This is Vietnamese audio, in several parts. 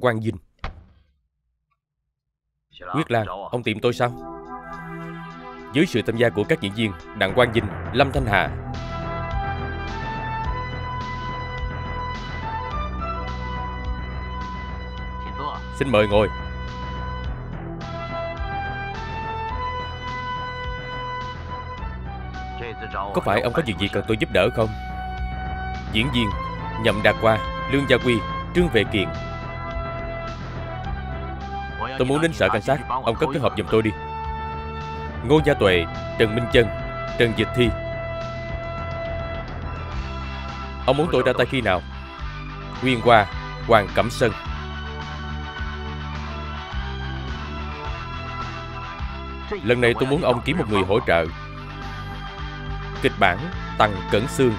Quang Vinh. Quyết Lan, ông tìm tôi sao? Dưới sự tham gia của các diễn viên Đặng Quang Vinh, Lâm Thanh Hà. Xin mời ngồi. Có phải ông có việc gì cần tôi giúp đỡ không? Diễn viên Nhậm Đạt Qua, Lương Gia Quy, Trương Vệ Kiện Tôi muốn đến sở cảnh sát. Ông cấp cái hộp giùm tôi đi. Ngô Gia Tuệ, Trần Minh Chân, Trần Dịch Thi. Ông muốn tôi ra tay khi nào? Nguyên Hoa, Hoàng Cẩm Sơn. Lần này tôi muốn ông kiếm một người hỗ trợ. Kịch bản Tằng Cẩn Sương.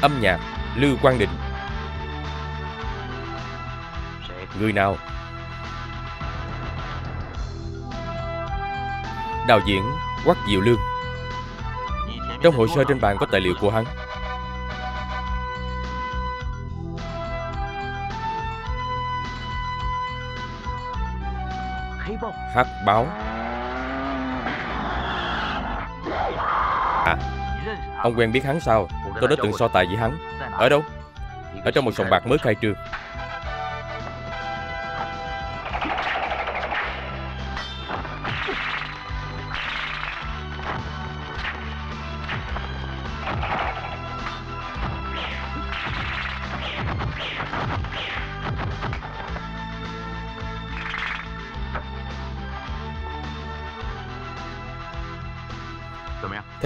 Âm nhạc Lưu Quang Định. Người nào? Đạo diễn Quách Diệu Lương. Trong hồ sơ trên bàn có tài liệu của hắn. Hắc báo. À Ông quen biết hắn sao? Tôi đã từng so tài với hắn. Ở đâu? Ở trong một sòng bạc mới khai trương.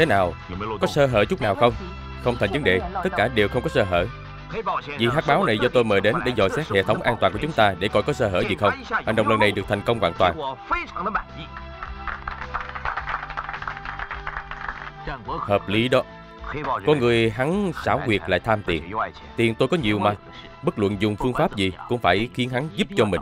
Thế nào? Có sơ hở chút nào không? Không thành vấn đề, tất cả đều không có sơ hở. Vì hát báo này do tôi mời đến để dò xét hệ thống an toàn của chúng ta để coi có sơ hở gì không. Hành động lần này được thành công hoàn toàn. Hợp lý đó. Có người hắn xảo quyệt lại tham tiền. Tiền tôi có nhiều mà. Bất luận dùng phương pháp gì cũng phải khiến hắn giúp cho mình.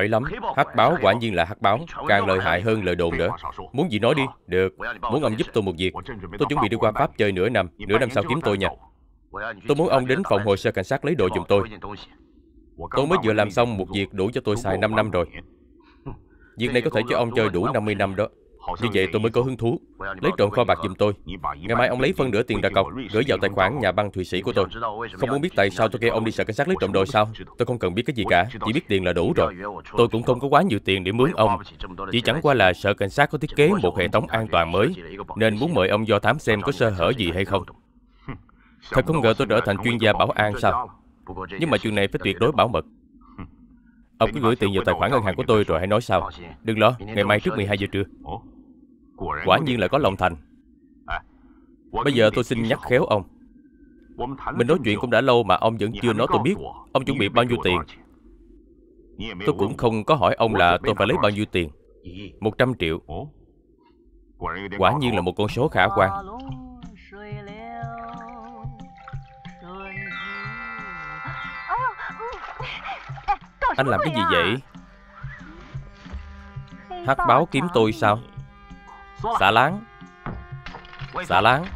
Giỏi lắm. Hắc báo quả nhiên là hắc báo, Càng lợi hại hơn lời đồn nữa. Muốn gì nói đi? Được. Muốn ông giúp tôi một việc. Tôi chuẩn bị đi qua Pháp chơi nửa năm. Nửa năm sau kiếm tôi nha. Tôi muốn ông đến phòng hồ sơ cảnh sát lấy đồ giùm tôi. Tôi mới vừa làm xong một việc đủ cho tôi xài 5 năm rồi. Việc này có thể cho ông chơi đủ 50 năm đó. Như vậy tôi mới có hứng thú. Lấy trộm kho bạc giùm tôi. Ngày mai ông lấy phân nửa tiền đặt cọc Gửi vào tài khoản nhà băng Thụy Sĩ của tôi. Không muốn biết tại sao tôi kêu ông đi sợ cảnh sát lấy trộm đồ sao? Tôi không cần biết cái gì cả Chỉ biết tiền là đủ rồi. Tôi cũng không có quá nhiều tiền để mướn ông. Chỉ chẳng qua là sợ cảnh sát có thiết kế một hệ thống an toàn mới Nên muốn mời ông do thám xem có sơ hở gì hay không. Thật không ngờ tôi trở thành chuyên gia bảo an sao? Nhưng mà chuyện này phải tuyệt đối bảo mật. Ông cứ gửi tiền vào tài khoản ngân hàng của tôi rồi hãy nói sao. Đừng lo, ngày mai trước 12 giờ trưa. Quả nhiên là có lòng thành Bây giờ tôi xin nhắc khéo ông Mình nói chuyện cũng đã lâu mà ông vẫn chưa nói tôi biết Ông chuẩn bị bao nhiêu tiền Tôi cũng không có hỏi ông là tôi phải lấy bao nhiêu tiền 100 triệu Quả nhiên là một con số khả quan Anh làm cái gì vậy Hát báo kiếm tôi sao Xả láng. Xả láng.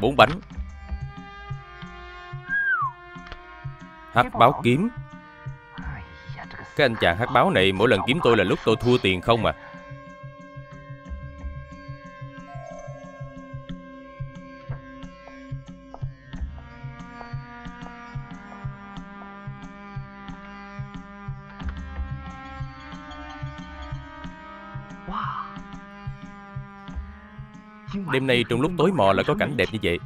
Bốn bánh. Hắc báo kiếm. Cái anh chàng hắc báo này mỗi lần kiếm tôi là lúc tôi thua tiền không à? Đêm nay trong lúc tối mò lại có cảnh đẹp như vậy.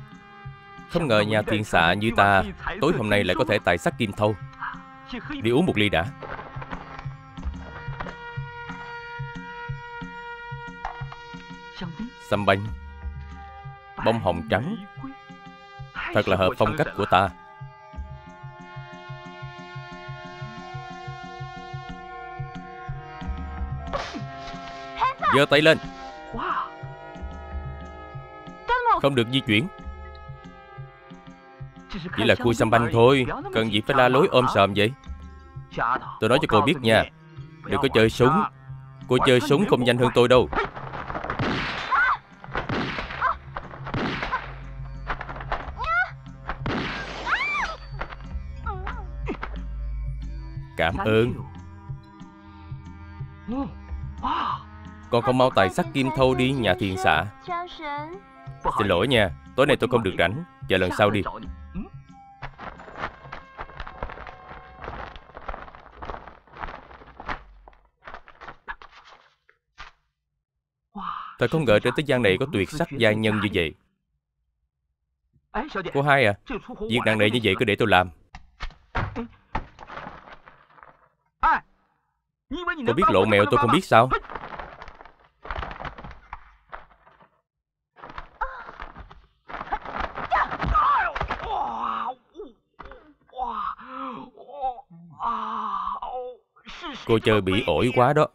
Không ngờ nhà thiên xạ như ta Tối hôm nay lại có thể tài sắc kim thâu. Đi uống một ly đã. Xăm banh. Bông hồng trắng. Thật là hợp phong cách của ta. Giơ tay lên. Không được di chuyển. Chỉ là khui xăm banh thôi Cần gì phải la lối ôm sòm vậy? Tôi nói cho cô biết nha Đừng có chơi súng. Cô chơi súng không nhanh hơn tôi đâu. Cảm ơn. Con không mau tài sắc kim thâu đi nhà thiền xạ Xin lỗi nha Tối nay tôi không được rảnh Chờ lần sau đi. Thật không ngờ trên thế gian này có tuyệt sắc giai nhân như vậy. Cô hai à Việc nặng nề như vậy cứ để tôi làm. Cô biết lộ mèo tôi không biết sao Cô chơi bị ổi quá đó.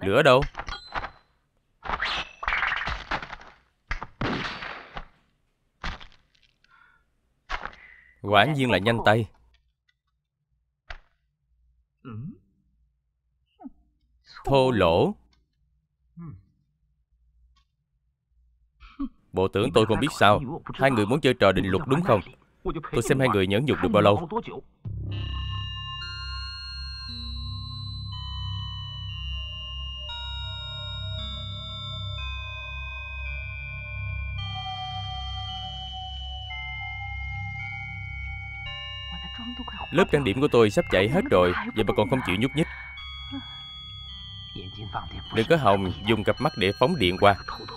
Lửa đâu? Quả nhiên là nhanh tay. Thô lỗ. Bộ tưởng tôi không biết sao. Hai người muốn chơi trò định luật đúng không? Tôi xem hai người nhẫn nhục được bao lâu. Lớp trang điểm của tôi sắp chảy hết rồi Vậy mà còn không chịu nhúc nhích Đừng có hồng dùng cặp mắt để phóng điện qua.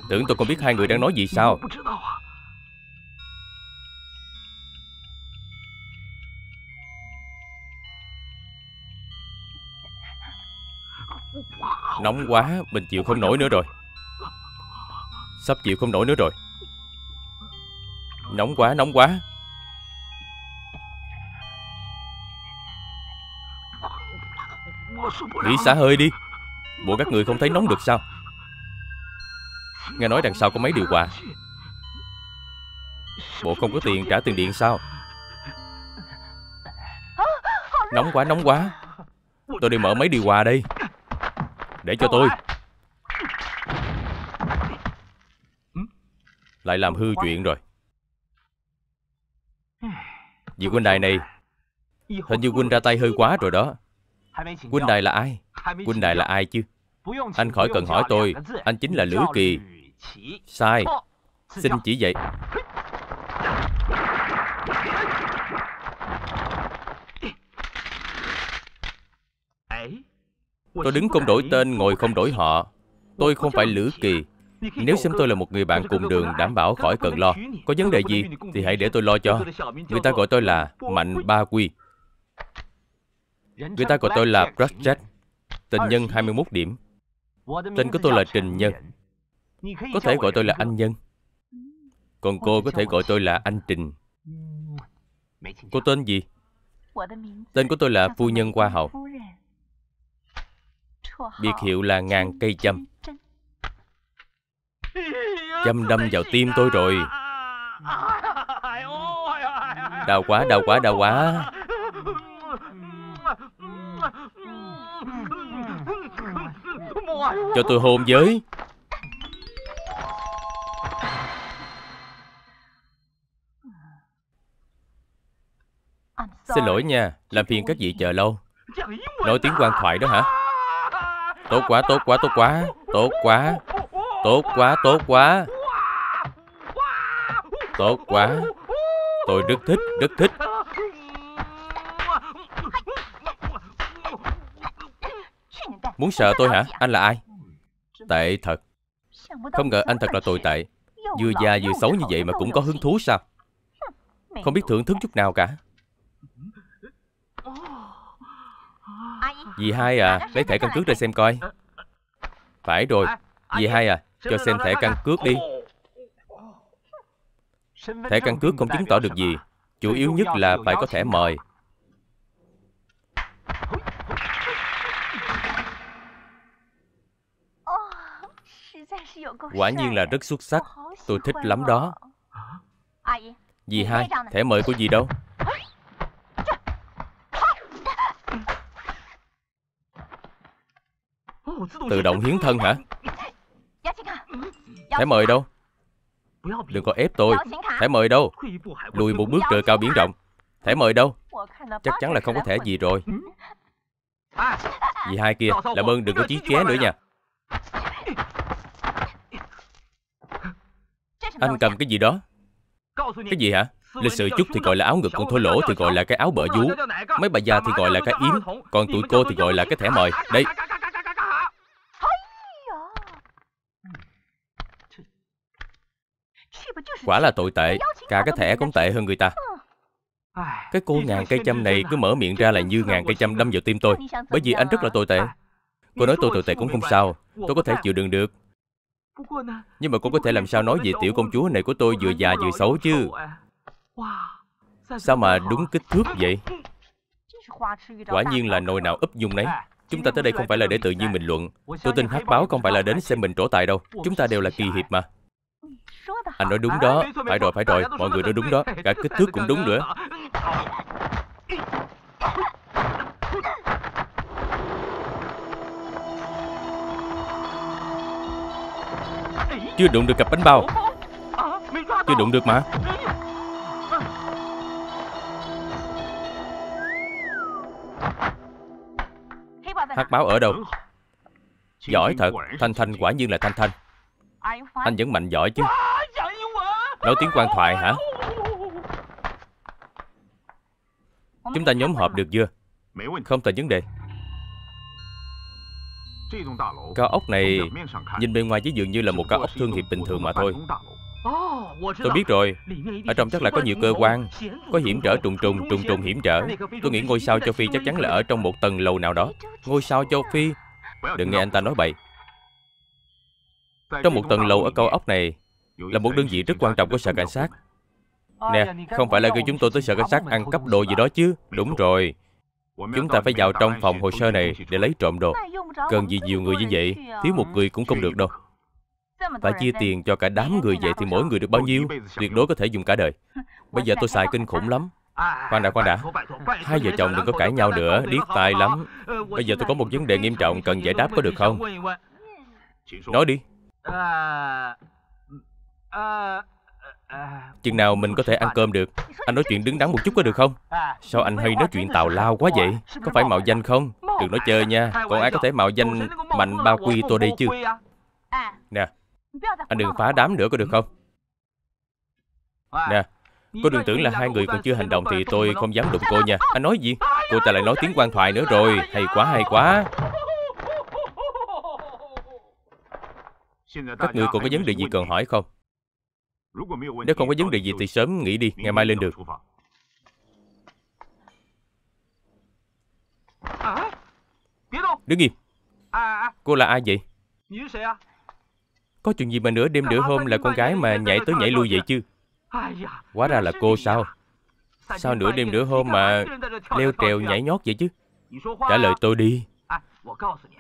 Tưởng tôi không biết hai người đang nói gì sao. Nóng quá, Mình chịu không nổi nữa rồi. Sắp chịu không nổi nữa rồi. Nóng quá nóng quá. Nghĩ xả hơi đi. Bộ các người không thấy nóng được sao? Nghe nói đằng sau có mấy điều hòa Bộ không có tiền trả tiền điện sao? Nóng quá nóng quá. Tôi đi mở mấy điều hòa đây. Để cho tôi. Lại làm hư chuyện rồi. Vị huynh đài này, Hình như huynh ra tay hơi quá rồi đó. Huynh đài là ai? Huynh đài là ai chứ? Anh khỏi cần hỏi tôi. Anh chính là Lữ Kỳ. Sai. Xin chỉ dạy Tôi đứng không đổi tên Ngồi không đổi họ. Tôi không phải Lữ Kỳ. Nếu xem tôi là một người bạn cùng đường Đảm bảo khỏi cần lo. Có vấn đề gì thì hãy để tôi lo cho. Người ta gọi tôi là Mạnh Ba Quy. Người ta gọi tôi là Project Tình nhân 21 điểm Tên của tôi là Trình Nhân. Có thể gọi tôi là anh Nhân. Còn cô có thể gọi tôi là anh Trình. Cô tên gì? Tên của tôi là Phu Nhân Hoa Hậu. Biệt hiệu là ngàn cây châm. Châm đâm vào tim tôi rồi. Đau quá, đau quá, đau quá. Cho tôi hôn với. Xin lỗi nha Làm phiền các vị chờ lâu. Nói tiếng quan thoại đó hả? Tốt quá, tốt quá, tốt quá Tốt quá Tốt quá, tốt quá. Tốt quá. Tôi rất thích, rất thích. Muốn sợ tôi hả? Anh là ai? Tệ thật. Không ngờ anh thật là tồi tệ. Vừa già vừa xấu như vậy mà cũng có hứng thú sao? Không biết thưởng thức chút nào cả. Dì hai à Lấy thẻ căn cước ra xem coi. Phải rồi. Dì hai à Cho xem thẻ căn cước đi. Thẻ căn cước không chứng tỏ được gì. Chủ yếu nhất là phải có thẻ mời Quả nhiên là rất xuất sắc. Tôi thích lắm đó. Dì hai, Thẻ mời của dì đâu? Tự động hiến thân hả? Thẻ mời đâu? Đừng có ép tôi. Thẻ mời đâu? Lùi một bước trời cao biển rộng. Thẻ mời đâu? Chắc chắn là không có thẻ gì rồi. Dì hai kia, Làm ơn đừng có chí ché nữa nha. Anh cầm cái gì đó? Cái gì hả? Lịch sự chút thì gọi là áo ngực Còn thô lỗ thì gọi là cái áo bờ vú. Mấy bà già thì gọi là cái yếm. Còn tụi cô thì gọi là cái thẻ mời. Đây. Quả là tội tệ. Cả cái thẻ cũng tệ hơn người ta. Cái cô ngàn cây châm này cứ mở miệng ra là như ngàn cây châm đâm vào tim tôi. Bởi vì anh rất là tồi tệ. Cô nói tôi tồi tệ cũng không sao. Tôi có thể chịu đựng được. Nhưng mà cô có thể làm sao nói về tiểu công chúa này của tôi vừa già vừa xấu chứ? Sao mà đúng kích thước vậy? Quả nhiên là nồi nào úp dung nấy. Chúng ta tới đây không phải là để tự nhiên bình luận. Tôi tin hát báo không phải là đến xem mình trổ tài đâu. Chúng ta đều là kỳ hiệp mà. Anh nói đúng đó. Phải rồi, phải rồi. Mọi người nói đúng đó. Cả kích thước cũng đúng nữa. Chưa đụng được cặp bánh bao. Chưa đụng được mà. Hát báo ở đâu? Giỏi thật. Thanh Thanh quả nhiên là Thanh Thanh. Anh vẫn mạnh giỏi chứ. Nói tiếng quan thoại hả? Chúng ta nhóm họp được chưa? Không thành vấn đề. Cao ốc này Nhìn bên ngoài chỉ dường như là một cao ốc thương hiệp bình thường mà thôi. Tôi biết rồi. Ở trong chắc là có nhiều cơ quan Có hiểm trở trùng trùng trùng trùng hiểm trở. Tôi nghĩ ngôi sao châu Phi chắc chắn là ở trong một tầng lầu nào đó. Ngôi sao châu Phi? Đừng nghe anh ta nói bậy. Trong một tầng lầu ở cao ốc này là một đơn vị rất quan trọng của sở cảnh sát. Nè, không phải là kêu chúng tôi tới sở cảnh sát ăn cắp đồ gì đó chứ? Đúng rồi Chúng ta phải vào trong phòng hồ sơ này để lấy trộm đồ. Cần gì nhiều người như vậy Thiếu một người cũng không được đâu. Phải chia tiền cho cả đám người vậy thì mỗi người được bao nhiêu? Tuyệt đối có thể dùng cả đời. Bây giờ tôi xài kinh khủng lắm. Khoan đã, khoan đã. Hai vợ chồng đừng có cãi nhau nữa Điếc tai lắm. Bây giờ tôi có một vấn đề nghiêm trọng cần giải đáp có được không? Nói đi À, Chừng nào mình có thể ăn cơm được? Anh nói chuyện đứng đắn một chút có được không? Sao anh hay nói chuyện tào lao quá vậy? Có phải mạo danh không? Đừng nói chơi nha. Còn ai có thể mạo danh Mạnh Ba Quy tôi đây chứ? Nè, Anh đừng phá đám nữa có được không? Nè Cô đừng tưởng là hai người còn chưa hành động Thì tôi không dám đụng cô nha. Anh nói gì? Cô ta lại nói tiếng quan thoại nữa rồi. Hay quá hay quá. Các người còn có vấn đề gì cần hỏi không? Nếu không có vấn đề gì thì sớm nghỉ đi, ngày mai lên được. Đứng im. Cô là ai vậy? Có chuyện gì mà nửa đêm nửa hôm là con gái mà nhảy tới nhảy lui vậy chứ? Quá ra là cô sao? Sao nửa đêm nửa hôm mà leo trèo nhảy nhót vậy chứ? Trả lời tôi đi.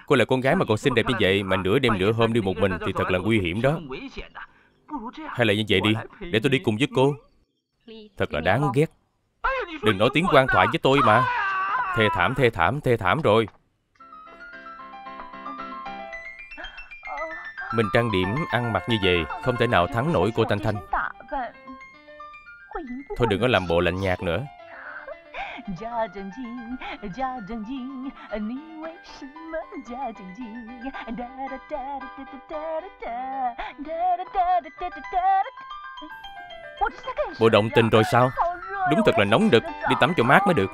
Cô là con gái mà còn xinh đẹp như vậy mà nửa đêm nửa hôm đi một mình thì thật là nguy hiểm đó. Hay là như vậy đi Để tôi đi cùng với cô. Thật là đáng ghét. Đừng nói tiếng quan thoại với tôi mà. Thê thảm, thê thảm, thê thảm rồi. Mình trang điểm, ăn mặc như vậy Không thể nào thắng nổi cô Thanh Thanh. Thôi đừng có làm bộ lạnh nhạt nữa. Bộ động tình rồi sao Đúng thật là nóng đực Đi tắm cho mát mới được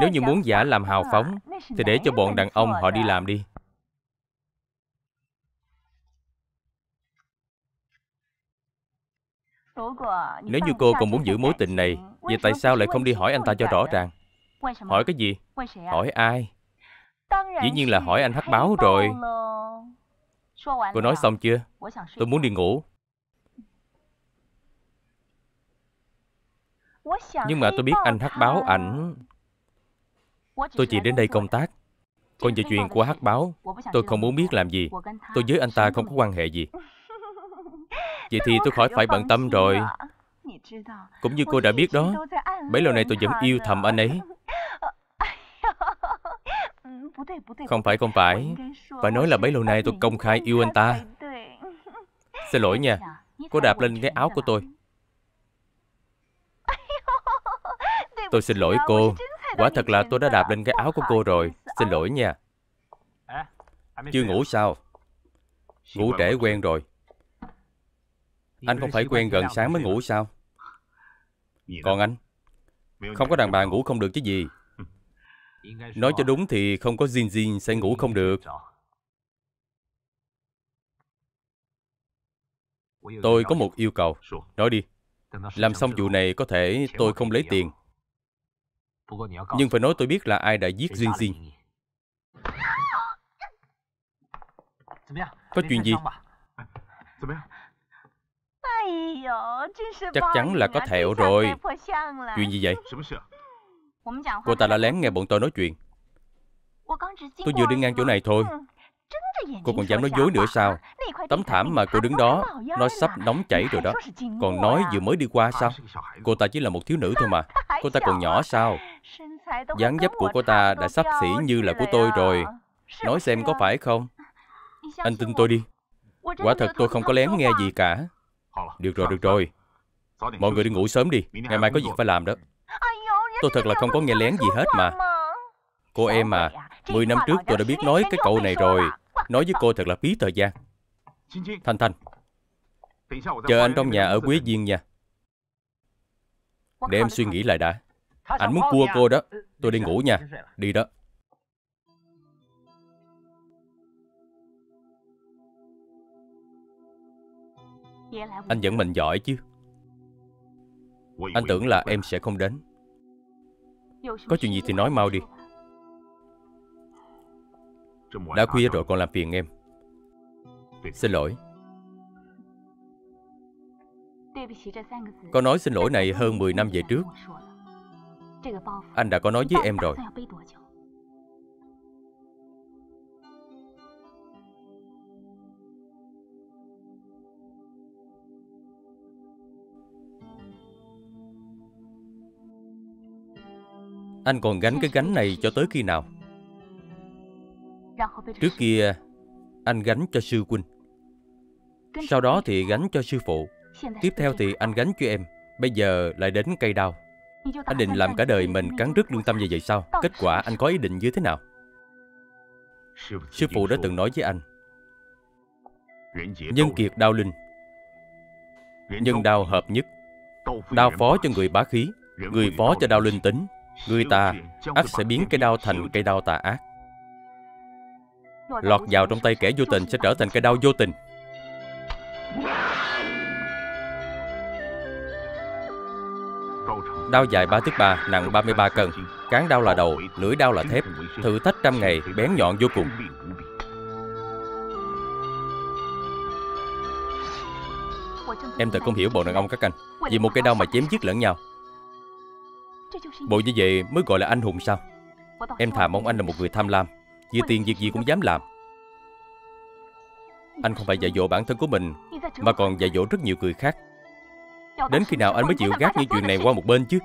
Nếu như muốn giả làm hào phóng, Thì để cho bọn đàn ông họ đi làm đi. Nếu như cô còn muốn giữ mối tình này, Vậy tại sao lại không đi hỏi anh ta cho rõ ràng? Hỏi cái gì? Hỏi ai? Dĩ nhiên là hỏi anh hắc báo rồi. Cô nói xong chưa? Tôi muốn đi ngủ. Nhưng mà tôi biết anh hắc báo ảnh Tôi chỉ đến đây công tác. Còn về chuyện của hắc báo, Tôi không muốn biết làm gì. Tôi với anh ta không có quan hệ gì. Vậy thì tôi khỏi phải bận tâm rồi. Cũng như cô đã biết đó, Bấy lâu nay tôi vẫn yêu thầm anh ấy. Không phải không phải. Phải nói là bấy lâu nay tôi công khai yêu anh ta. Xin lỗi nha. Cô đạp lên cái áo của tôi. Tôi xin lỗi cô. Quả thật là tôi đã đạp lên cái áo của cô rồi. Xin lỗi nha. Chưa ngủ sao? Ngủ trễ quen rồi. Anh không phải quen gần sáng mới ngủ sao? Còn anh? Không có đàn bà ngủ không được chứ gì. Nói cho đúng thì không có Jin Jin sẽ ngủ không được. Tôi có một yêu cầu. Nói đi. Làm xong vụ này có thể tôi không lấy tiền nhưng phải nói tôi biết là ai đã giết Jin Jin Có chuyện gì? Chắc chắn là có thẹo rồi. Chuyện gì vậy? Cô ta đã lén nghe bọn tôi nói chuyện. Tôi vừa đi ngang chỗ này thôi Cô còn dám nói dối nữa sao Tấm thảm mà cô đứng đó Nó sắp nóng chảy rồi đó Còn nói vừa mới đi qua sao Cô ta chỉ là một thiếu nữ thôi mà. Cô ta còn nhỏ sao dáng dấp của cô ta đã sắp xỉ như là của tôi rồi。Nói xem có phải không？Anh tin tôi đi。Quả thật tôi không có lén nghe gì cả。Được rồi, được rồi. Mọi người đi ngủ sớm đi. Ngày mai có việc phải làm đó. Tôi thật là không có nghe lén gì hết mà. Cô em à Mười năm trước tôi đã biết nói cái cậu này rồi Nói với cô thật là phí thời gian. Thanh Thanh, Chờ anh trong nhà ở Quế Viên nha. Để em suy nghĩ lại đã. Anh muốn cua cô đó. Tôi đi ngủ nha. Đi đó. Anh vẫn mình giỏi chứ. Anh tưởng là em sẽ không đến. Có chuyện gì thì nói mau đi. Đã khuya rồi còn làm phiền em. Xin lỗi. Có nói xin lỗi này hơn 10 năm về trước. Anh đã có nói với em rồi. Anh còn gánh cái gánh này cho tới khi nào Trước kia Anh gánh cho sư huynh. Sau đó thì gánh cho sư phụ. Tiếp theo thì anh gánh cho em. Bây giờ lại đến cây đao. Anh định làm cả đời mình cắn rứt lương tâm như vậy sao? Kết quả anh có ý định như thế nào? Sư phụ đã từng nói với anh. Nhân kiệt đao linh. Nhân đao hợp nhất. Đao phó cho người bá khí. Người phó cho đao linh tính. Người ta ắt sẽ biến cây đao thành cây đao tà ác Lọt vào trong tay kẻ vô tình sẽ trở thành cái đau vô tình. Đao dài 3 thước 3, nặng 33 cân. Cán đao là đầu, lưỡi đao là thép. Thử thách trăm ngày, bén nhọn vô cùng. Em thật không hiểu bộ đàn ông các anh Vì một cái đau mà chém giết lẫn nhau. Bộ như vậy mới gọi là anh hùng sao? Em thà mong anh là một người tham lam. Vì tiền việc gì cũng dám làm. Anh không phải dạy dỗ bản thân của mình, Mà còn dạy dỗ rất nhiều người khác. Đến khi nào anh mới chịu gác những chuyện này qua một bên chứ?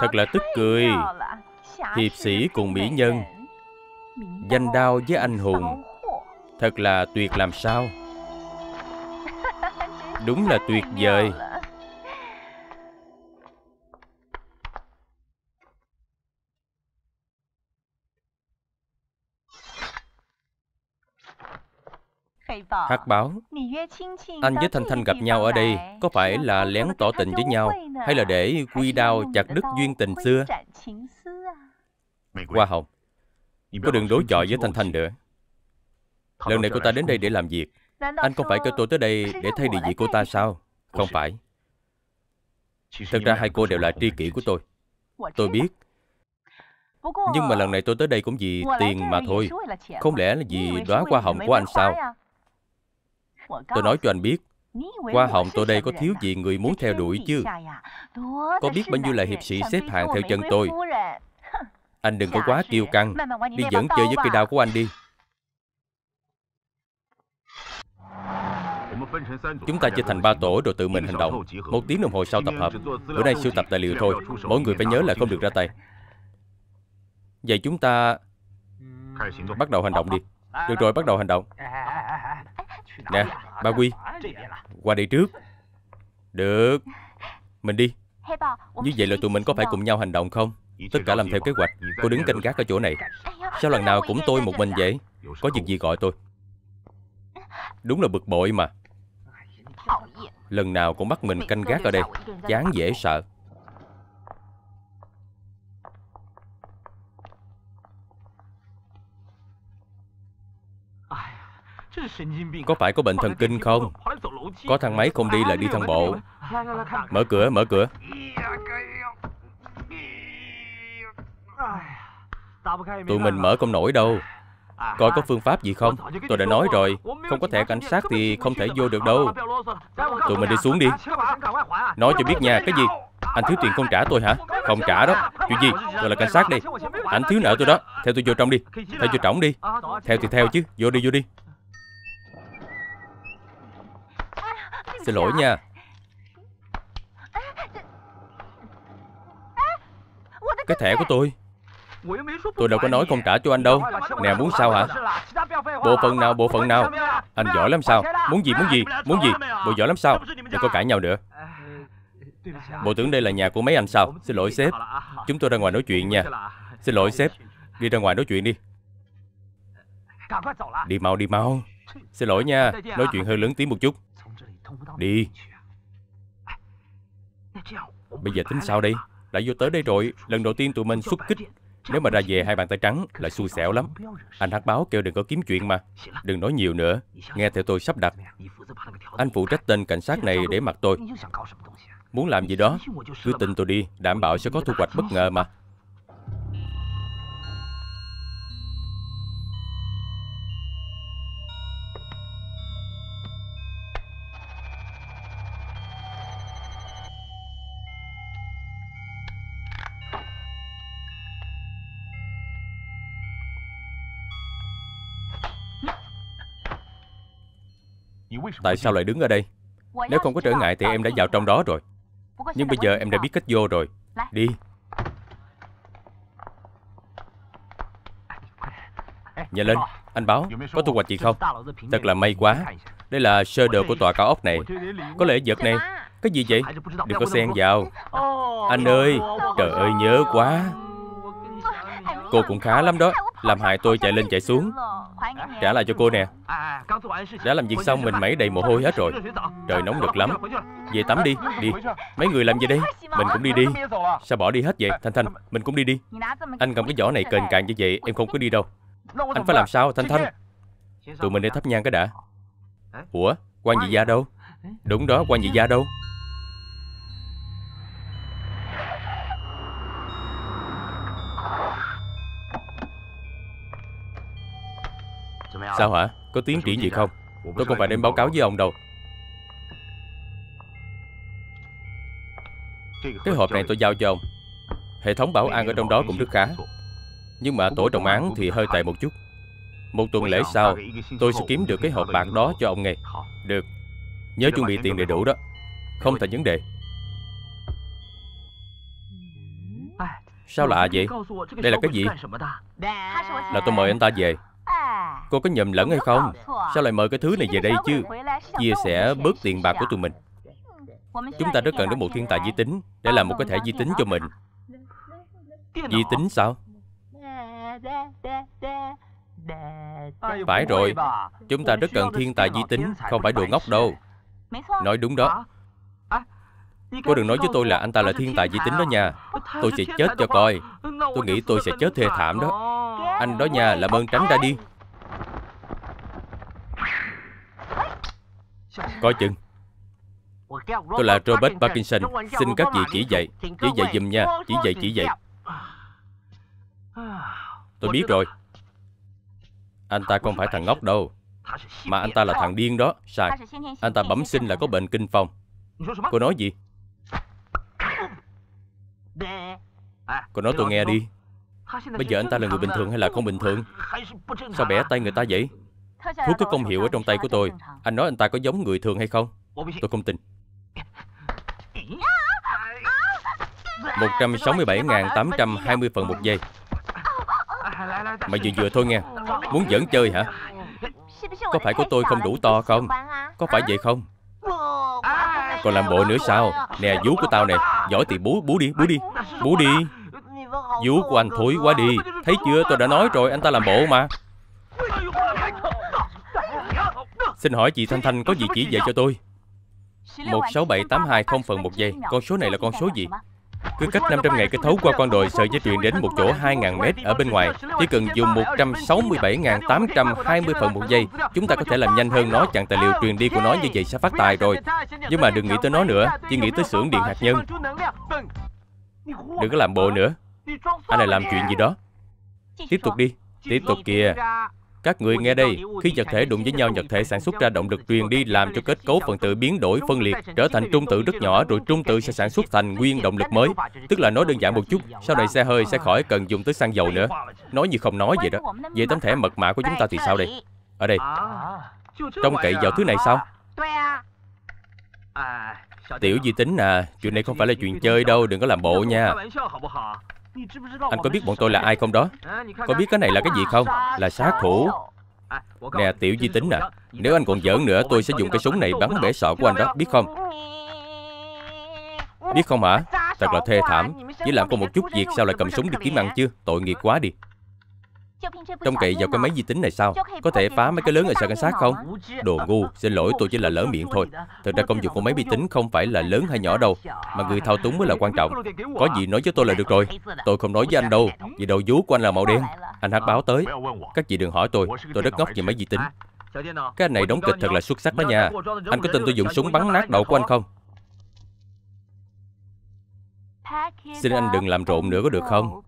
Thật là tức cười. Hiệp sĩ cùng mỹ nhân. Danh đao với anh hùng. Thật là tuyệt làm sao? Đúng là tuyệt vời. Hắc báo Anh với Thanh Thanh gặp nhau ở đây Có phải là lén tỏ tình với nhau Hay là để quy đao chặt đứt duyên tình xưa? Hoa Hồng Có đừng đối chọi với Thanh Thanh nữa. Lần này cô ta đến đây để làm việc. Anh không phải kêu tôi tới đây để thay địa vị cô ta sao? Không phải. Thật ra hai cô đều là tri kỷ của tôi. Tôi biết. Nhưng mà lần này tôi tới đây cũng vì tiền mà thôi. Không lẽ là vì đóa hoa hồng của anh sao Tôi nói cho anh biết, qua họng tôi đây có thiếu gì người muốn theo đuổi chứ? Có biết bao nhiêu là hiệp sĩ xếp hàng theo chân tôi? Anh đừng có quá kiêu căng. Đi dẫn chơi với cây đao của anh đi. Chúng ta chia thành ba tổ rồi tự mình hành động. Một tiếng đồng hồ sau tập hợp. Bữa nay siêu tập tài liệu thôi. Mỗi người phải nhớ là không được ra tay. Vậy chúng ta Bắt đầu hành động đi. Được rồi, bắt đầu hành động. Nè, ba Quy, Qua đây trước. Được. Mình đi. Như vậy là tụi mình có phải cùng nhau hành động không? Tất cả làm theo kế hoạch. Cô đứng canh gác ở chỗ này. Sao lần nào cũng tôi một mình vậy? Có việc gì gọi tôi? Đúng là bực bội mà. Lần nào cũng bắt mình canh gác ở đây. Chán dễ sợ. Có phải có bệnh thần kinh không? Có thang máy không đi là đi thang bộ. Mở cửa mở cửa. Tụi mình mở không nổi đâu. Coi có phương pháp gì không? Tôi đã nói rồi. Không có thẻ cảnh sát thì không thể vô được đâu. Tụi mình đi xuống đi. Nói cho biết nha Cái gì? Anh thiếu tiền không trả tôi hả? Không trả đó. Chuyện gì? Tôi là cảnh sát đi. Anh thiếu nợ tôi đó. Theo tôi vô trong đi. Theo vô trọng đi. Theo thì theo chứ. Vô đi vô đi Xin lỗi nha. Cái thẻ của tôi. Tôi đâu có nói không trả cho anh đâu. Nè muốn sao hả? Bộ phận nào bộ phận nào? Anh giỏi lắm sao? Muốn gì muốn gì muốn gì? Bộ giỏi lắm sao? Đừng có cãi nhau nữa. Bộ tưởng đây là nhà của mấy anh sao? Xin lỗi sếp. Chúng tôi ra ngoài nói chuyện nha. Xin lỗi sếp. Đi ra ngoài nói chuyện đi. Đi mau đi mau. Xin lỗi nha. Nói chuyện hơi lớn tiếng một chút Đi. Bây giờ tính sao đây? Lại vô tới đây rồi. Lần đầu tiên tụi mình xuất kích. Nếu mà ra về, hai bàn tay trắng Lại xui xẻo lắm. Anh hát báo kêu đừng có kiếm chuyện mà. Đừng nói nhiều nữa. Nghe theo tôi sắp đặt. Anh phụ trách tên cảnh sát này để mặt tôi. Muốn làm gì đó? Cứ tin tôi đi. Đảm bảo sẽ có thu hoạch bất ngờ mà. Tại sao lại đứng ở đây? Nếu không có trở ngại thì em đã vào trong đó rồi. Nhưng bây giờ em đã biết cách vô rồi. Đi. Nhanh lên. Anh báo, Có thu hoạch gì không? Thật là may quá. Đây là sơ đồ của tòa cao ốc này. Có lẽ vật này Cái gì vậy? Đừng có xen vào. Anh ơi, Trời ơi, nhớ quá. Cô cũng khá lắm đó. Làm hại tôi chạy lên chạy xuống. Trả lại cho cô nè. Đã làm việc xong mình mẩy đầy mồ hôi hết rồi. Trời nóng nực lắm. Về tắm đi, đi. Mấy người làm gì đây Mình cũng đi đi. Sao bỏ đi hết vậy? Thanh Thanh, mình cũng đi đi. Anh cầm cái vỏ này kềnh càng như vậy Em không có đi đâu. Anh phải làm sao Thanh Thanh? Tụi mình đi thắp nhang cái đã. Ủa, quan dị gia đâu? Đúng đó, quan dị gia đâu? Sao hả? Có tiến triển gì không? Tôi không phải đến báo cáo với ông đâu. Cái hộp này tôi giao cho ông. Hệ thống bảo an ở trong đó cũng rất khá. Nhưng mà tổ trọng án thì hơi tệ một chút. Một tuần lễ sau Tôi sẽ kiếm được cái hộp bạc đó cho ông ngay. Được. Nhớ chuẩn bị tiền đầy đủ đó. Không thành vấn đề. Sao lạ vậy? Đây là cái gì? Là tôi mời anh ta về Cô có nhầm lẫn hay không? Sao lại mời cái thứ này về đây chứ? Chia sẻ bớt tiền bạc của tụi mình. Chúng ta rất cần đến một thiên tài di tính Để làm một cái thẻ di tính cho mình. Di tính sao? Phải rồi. Chúng ta rất cần thiên tài di tính, Không phải đồ ngốc đâu. Nói đúng đó. Cô đừng nói với tôi là anh ta là thiên tài di tính đó nha. Tôi sẽ chết cho coi. Tôi nghĩ tôi sẽ chết thê thảm đó. Anh đó nha, làm ơn tránh ra đi. Coi chừng. Tôi là Robert Parkinson. Xin các vị chỉ dạy Chỉ dạy dùm nha, Chỉ dạy chỉ dạy. Tôi biết rồi. Anh ta không phải thằng ngốc đâu, Mà anh ta là thằng điên đó. Sai. Anh ta bẩm sinh là có bệnh kinh phong. Cô nói gì? Cô nói tôi nghe đi. Bây giờ anh ta là người bình thường hay là không bình thường? Sao bẻ tay người ta vậy? Thuốc có công hiệu ở trong tay của tôi. Anh nói anh ta có giống người thường hay không? Tôi không tin. 167.820 phần một giây. Mày vừa vừa thôi nghe. Muốn dẫn chơi hả? Có phải của tôi không đủ to không? Có phải vậy không? Còn làm bộ nữa sao? Nè vú của tao nè. Giỏi thì bú bú đi bú đi. Bú đi. Vú của anh thối quá đi. Thấy chưa? Tôi đã nói rồi anh ta làm bộ mà Xin hỏi chị Thanh Thanh có gì chỉ dạy cho tôi? 16782 không phần một giây. Con số này là con số gì? Cứ cách 500 ngày cái thấu qua con đồi sợi dây chuyền đến một chỗ 2.000 mét ở bên ngoài, Chỉ cần dùng 167.820 phần một giây, Chúng ta có thể làm nhanh hơn nó. Chặn tài liệu truyền đi của nó như vậy sẽ phát tài rồi. Nhưng mà đừng nghĩ tới nó nữa, Chỉ nghĩ tới xưởng điện hạt nhân. Đừng có làm bộ nữa. Anh này làm chuyện gì đó? Tiếp tục đi, Tiếp tục kìa các người nghe đây, khi vật thể đụng với nhau vật thể sản xuất ra động lực truyền đi làm cho kết cấu phần tử biến đổi phân liệt, trở thành trung tử rất nhỏ rồi trung tử sẽ sản xuất thành nguyên động lực mới. Tức là nói đơn giản một chút, sau này xe hơi sẽ khỏi cần dùng tới xăng dầu nữa. Nói như không nói vậy đó. Vậy tấm thẻ mật mã của chúng ta thì sao đây? Ở đây. Trông cậy vào thứ này sao? Tiểu di tính à, chuyện này không phải là chuyện chơi đâu, đừng có làm bộ nha. Anh có biết bọn tôi là ai không đó? Có biết cái này là cái gì không? Là sát thủ. Nè, tiểu di tính à Nếu anh còn giỡn nữa, tôi sẽ dùng cái súng này bắn bể sọ của anh đó, Biết không? Biết không hả? Thật là thê thảm. Chỉ làm có một chút việc, sao lại cầm súng đi kiếm ăn chứ? Tội nghiệp quá đi. Trong cậy vào cái máy vi tính này sao? Có thể phá mấy cái lớn ở sở cảnh sát không? Đồ ngu, Xin lỗi, tôi chỉ là lỡ miệng thôi. Thực ra công dụng của máy vi tính không phải là lớn hay nhỏ đâu, Mà người thao túng mới là quan trọng. Có gì nói với tôi là được rồi. Tôi không nói với anh đâu, Vì đầu vú của anh là màu đen. Anh hát báo tới. Các chị đừng hỏi tôi Tôi rất ngốc về máy vi tính. Cái anh này đóng kịch thật là xuất sắc đó nha. Anh có tin tôi dùng súng bắn nát đầu của anh không? Xin anh đừng làm rộn nữa có được không?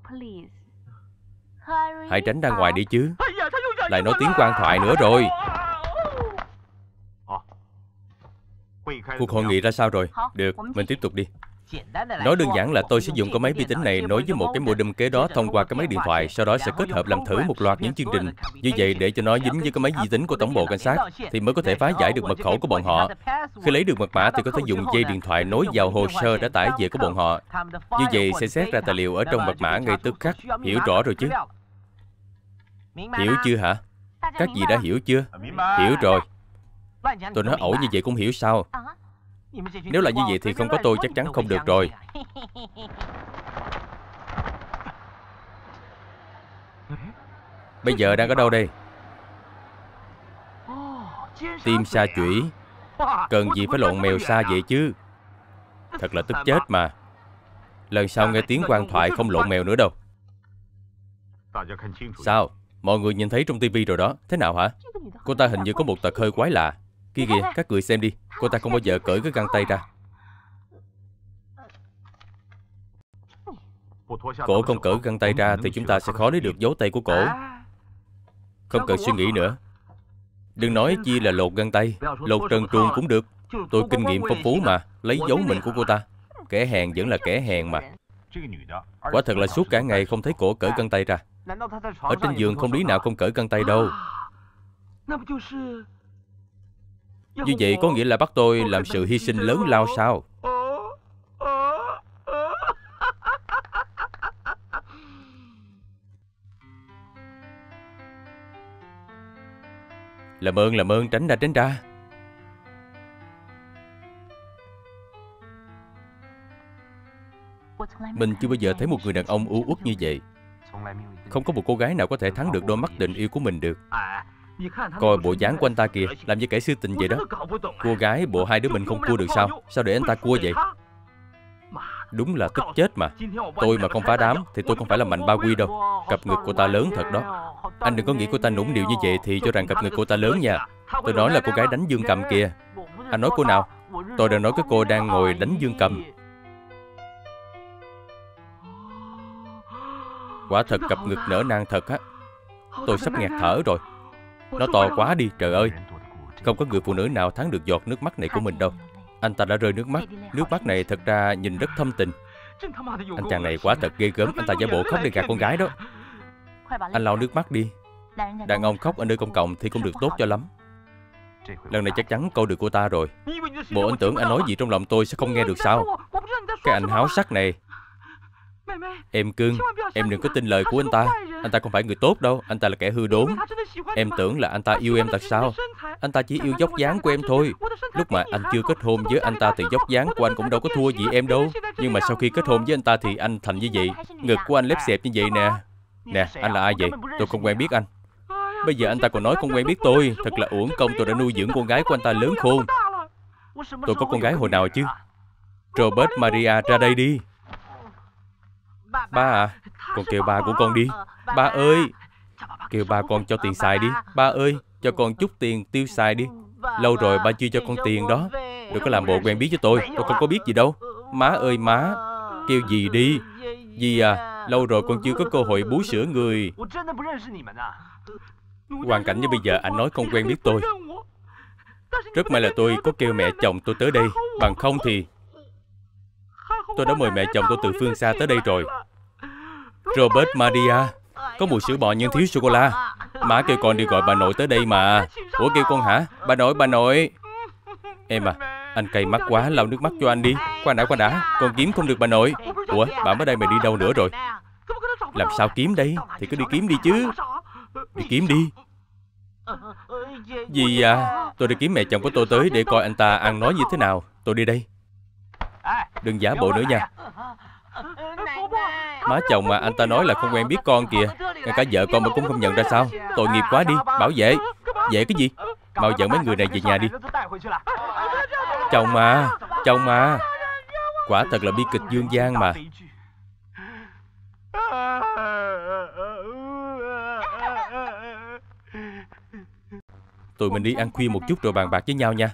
Hãy tránh ra ngoài đi chứ. Lại nói tiếng quan thoại nữa rồi. Cuộc hội nghị ra sao rồi? Được, mình tiếp tục đi Nói đơn giản là tôi sẽ dùng cái máy vi tính này nối với một cái modem kế đó thông qua cái máy điện thoại, sau đó sẽ kết hợp làm thử một loạt những chương trình. Như vậy để cho nó dính với cái máy vi tính của tổng bộ cảnh sát thì mới có thể phá giải được mật khẩu của bọn họ. Khi lấy được mật mã thì có thể dùng dây điện thoại nối vào hồ sơ đã tải về của bọn họ. Như vậy sẽ xét ra tài liệu ở trong mật mã ngay tức khắc. Hiểu rõ rồi chứ? Hiểu chưa hả? Các vị đã hiểu chưa? Hiểu rồi. Tôi nói ẩu như vậy cũng hiểu sao? Nếu là như vậy thì không có tôi chắc chắn không được rồi. Bây giờ đang ở đâu đây? Tim xa chủy. Cần gì phải lộn mèo xa vậy chứ? Thật là tức chết mà. Lần sau nghe tiếng quan thoại không lộn mèo nữa đâu. Sao? Mọi người nhìn thấy trong tivi rồi đó. Thế nào hả? Cô ta hình như có một tật hơi quái lạ Kia kìa các người xem đi. Cô ta không bao giờ cởi cái găng tay ra. Cổ không cởi găng tay ra Thì chúng ta sẽ khó lấy được dấu tay của cổ. Không cần suy nghĩ nữa. Đừng nói chi là lột găng tay, Lột trần truồng cũng được. Tôi kinh nghiệm phong phú mà, Lấy dấu mình của cô ta. Kẻ hèn vẫn là kẻ hèn mà. Quả thật là suốt cả ngày không thấy cổ cởi găng tay ra. Ở trên giường không lý nào không cởi găng tay đâu. Như vậy có nghĩa là bắt tôi làm sự hy sinh lớn lao sao? Làm ơn làm ơn tránh ra tránh ra. Mình chưa bao giờ thấy một người đàn ông u uất như vậy. Không có một cô gái nào có thể thắng được đôi mắt tình yêu của mình được Coi bộ dáng của anh ta kìa Làm như kẻ sư tình vậy đó. Cô gái bộ hai đứa mình không cua được sao? Sao để anh ta cua vậy? Đúng là tức chết mà. Tôi mà không phá đám Thì tôi không phải là mạnh ba quy đâu. Cặp ngực của ta lớn thật đó. Anh đừng có nghĩ cô ta nũng nịu như vậy Thì cho rằng cặp ngực của ta lớn nha. Tôi nói là cô gái đánh dương cầm kìa. Anh nói cô nào? Tôi đang nói cái cô đang ngồi đánh dương cầm. Quả thật cặp ngực nở nang thật á. Tôi sắp nghẹt thở rồi Nó to quá đi trời ơi. Không có người phụ nữ nào thắng được giọt nước mắt này của mình đâu. Anh ta đã rơi nước mắt. Nước mắt này thật ra nhìn rất thâm tình. Anh chàng này quả thật ghê gớm. Anh ta giả bộ khóc để gạt con gái đó. Anh lau nước mắt đi. Đàn ông khóc ở nơi công cộng thì không được tốt cho lắm. Lần này chắc chắn câu được cô ta rồi. Bộ anh tưởng anh nói gì trong lòng tôi sẽ không nghe được sao? Cái anh háo sắc này Em cưng, em đừng có tin lời của anh ta. Anh ta không phải người tốt đâu Anh ta là kẻ hư đốn. Em tưởng là anh ta yêu em thật sao? Anh ta chỉ yêu dốc dáng của em thôi. Lúc mà anh chưa kết hôn với anh ta thì dốc dáng của anh cũng đâu có thua gì em đâu. Nhưng mà sau khi kết hôn với anh ta thì anh thành như vậy. Ngực của anh lép xẹp như vậy nè. Nè, anh là ai vậy? Tôi không quen biết anh. Bây giờ anh ta còn nói không quen biết tôi. Thật là uổng công tôi đã nuôi dưỡng con gái của anh ta lớn khôn. Tôi có con gái hồi nào chứ Robert Maria ra đây đi Ba à Con kêu ba của con đi Ba ơi Kêu ba con cho tiền xài đi Ba ơi Cho con chút tiền tiêu xài đi Lâu rồi ba chưa cho con tiền đó Đừng có làm bộ quen biết với tôi Tôi không có biết gì đâu Má ơi má Kêu gì đi Gì à Lâu rồi con chưa có cơ hội bú sữa người Hoàn cảnh như bây giờ anh nói không quen biết tôi Rất may là tôi có kêu mẹ chồng tôi tới đây Bằng không thì Tôi đã mời mẹ chồng tôi từ phương xa tới đây rồi. Robert Maria, Có mùi sữa bò nhưng thiếu sô-cô-la Má kêu con đi gọi bà nội tới đây mà. Ủa, kêu con hả? Bà nội bà nội. Em à Anh cay mắt quá, lau nước mắt cho anh đi. Qua đã qua đã. Con kiếm không được bà nội. Ủa, bà mới đây mày đi đâu nữa rồi? Làm sao kiếm đây? Thì cứ đi kiếm đi chứ. Đi kiếm đi. Gì à? Tôi đi kiếm mẹ chồng của tôi tới Để coi anh ta ăn nói như thế nào. Tôi đi đây. Đừng giả bộ nữa nha. Má chồng mà anh ta nói là không quen biết con kìa. Ngay cả vợ con mà cũng không nhận ra sao? Tội nghiệp quá đi Bảo vệ. Vệ cái gì? Mau dẫn mấy người này về nhà đi. Chồng mà Chồng mà. Quả thật là bi kịch dương gian mà. Tụi mình đi ăn khuya một chút rồi bàn bạc với nhau nha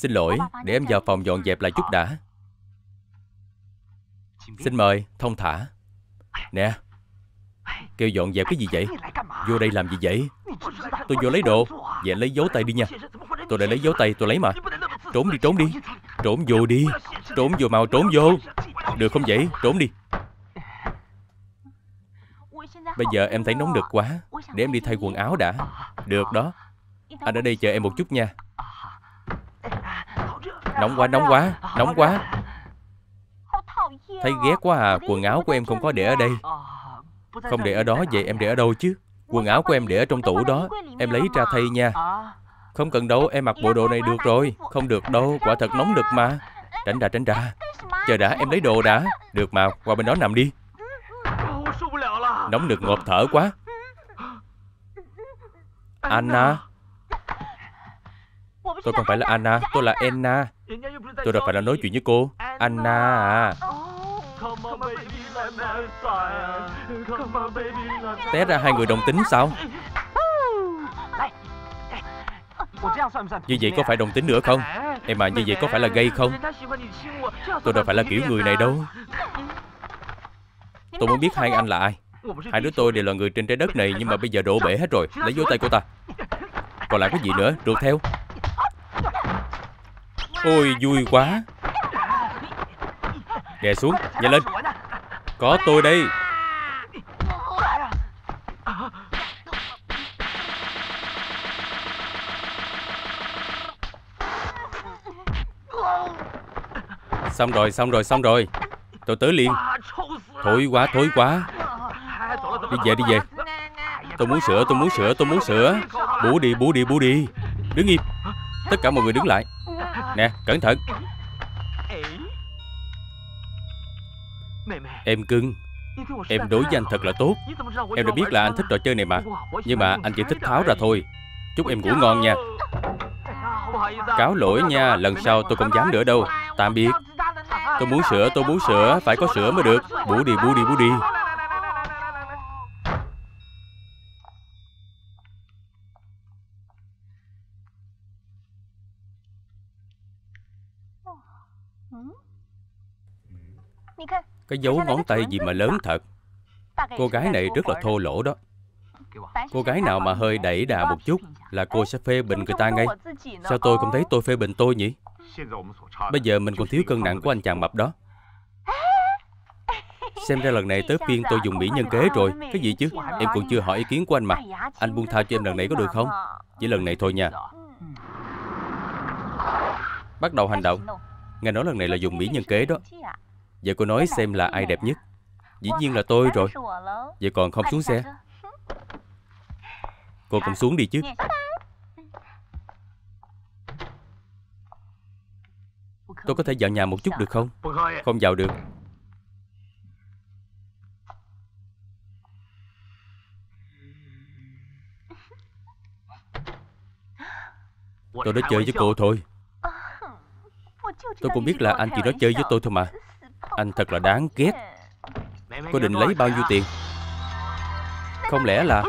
Xin lỗi, để em vào phòng dọn dẹp lại chút đã. Xin mời, thông thả. Nè Kêu dọn dẹp cái gì vậy? Vô đây làm gì vậy? Tôi vô lấy đồ. Vậy lấy dấu tay đi nha. Tôi đã lấy dấu tay tôi lấy mà. Trốn đi trốn đi. Trốn vô đi. Trốn vô mau trốn vô. Được không vậy? Trốn đi. Bây giờ em thấy nóng nực quá. Để em đi thay quần áo đã. Được đó. Anh ở đây chờ em một chút nha Nóng quá, nóng quá, nóng quá. Thấy ghét quá à, quần áo của em không có để ở đây. Không để ở đó, vậy em để ở đâu chứ? Quần áo của em để ở trong tủ đó. Em lấy ra thay nha. Không cần đâu, em mặc bộ đồ này được rồi. Không được đâu, quả thật nóng nực mà. Tránh ra, tránh ra. Chờ đã, em lấy đồ đã. Được mà, qua bên đó nằm đi. Nóng nực ngộp thở quá. Anna. Tôi không phải là Anna, tôi là Anna Tôi đâu phải là nói chuyện với cô. Anna à. Té ra hai người đồng tính sao? Như vậy có phải đồng tính nữa không? Em mà như vậy có phải là gay không? Tôi đâu phải là kiểu người này đâu. Tôi muốn biết hai anh là ai. Hai đứa tôi đều là người trên trái đất này, Nhưng mà bây giờ đổ bể hết rồi. Lấy vô tay cô ta. Còn lại cái gì nữa? Rượt theo. Ôi vui quá. Đè xuống Nhanh lên. Có tôi đây. Xong rồi, xong rồi, xong rồi. Tôi tới liền. Thối quá, thối quá. Đi về, đi về. Tôi muốn sữa, tôi muốn sữa, tôi muốn sữa Bú đi, bú đi, bú đi. Đứng im. Tất cả mọi người đứng lại. Nè, cẩn thận. Em cưng. Em đối với anh thật là tốt. Em đã biết là anh thích trò chơi này mà. Nhưng mà anh chỉ thích tháo ra thôi. Chúc em ngủ ngon nha. Cáo lỗi nha Lần sau tôi không dám nữa đâu. Tạm biệt. Tôi muốn sữa, tôi muốn sữa. Phải có sữa mới được. Bú đi, bú đi, bú đi Cái dấu ngón tay gì mà lớn thật. Cô gái này rất là thô lỗ đó. Cô gái nào mà hơi đẩy đà một chút Là cô sẽ phê bình người ta ngay. Sao tôi không thấy tôi phê bình tôi nhỉ? Bây giờ mình còn thiếu cân nặng của anh chàng mập đó. Xem ra lần này tới phiên tôi dùng mỹ nhân kế rồi. Cái gì chứ? Em còn chưa hỏi ý kiến của anh mà. Anh buông tha cho em lần này có được không? Chỉ lần này thôi nha. Bắt đầu hành động. Nghe nói lần này là dùng mỹ nhân kế đó vậy cô nói xem là ai đẹp nhất. Dĩ nhiên là tôi rồi. Vậy còn không xuống xe? Cô cũng xuống đi chứ. Tôi có thể vào nhà một chút được không? Không vào được. Tôi đã chơi với cô thôi. Tôi cũng biết là anh chỉ nói chơi với tôi thôi mà. Anh thật là đáng ghét. Cô định lấy bao nhiêu tiền? Không lẽ là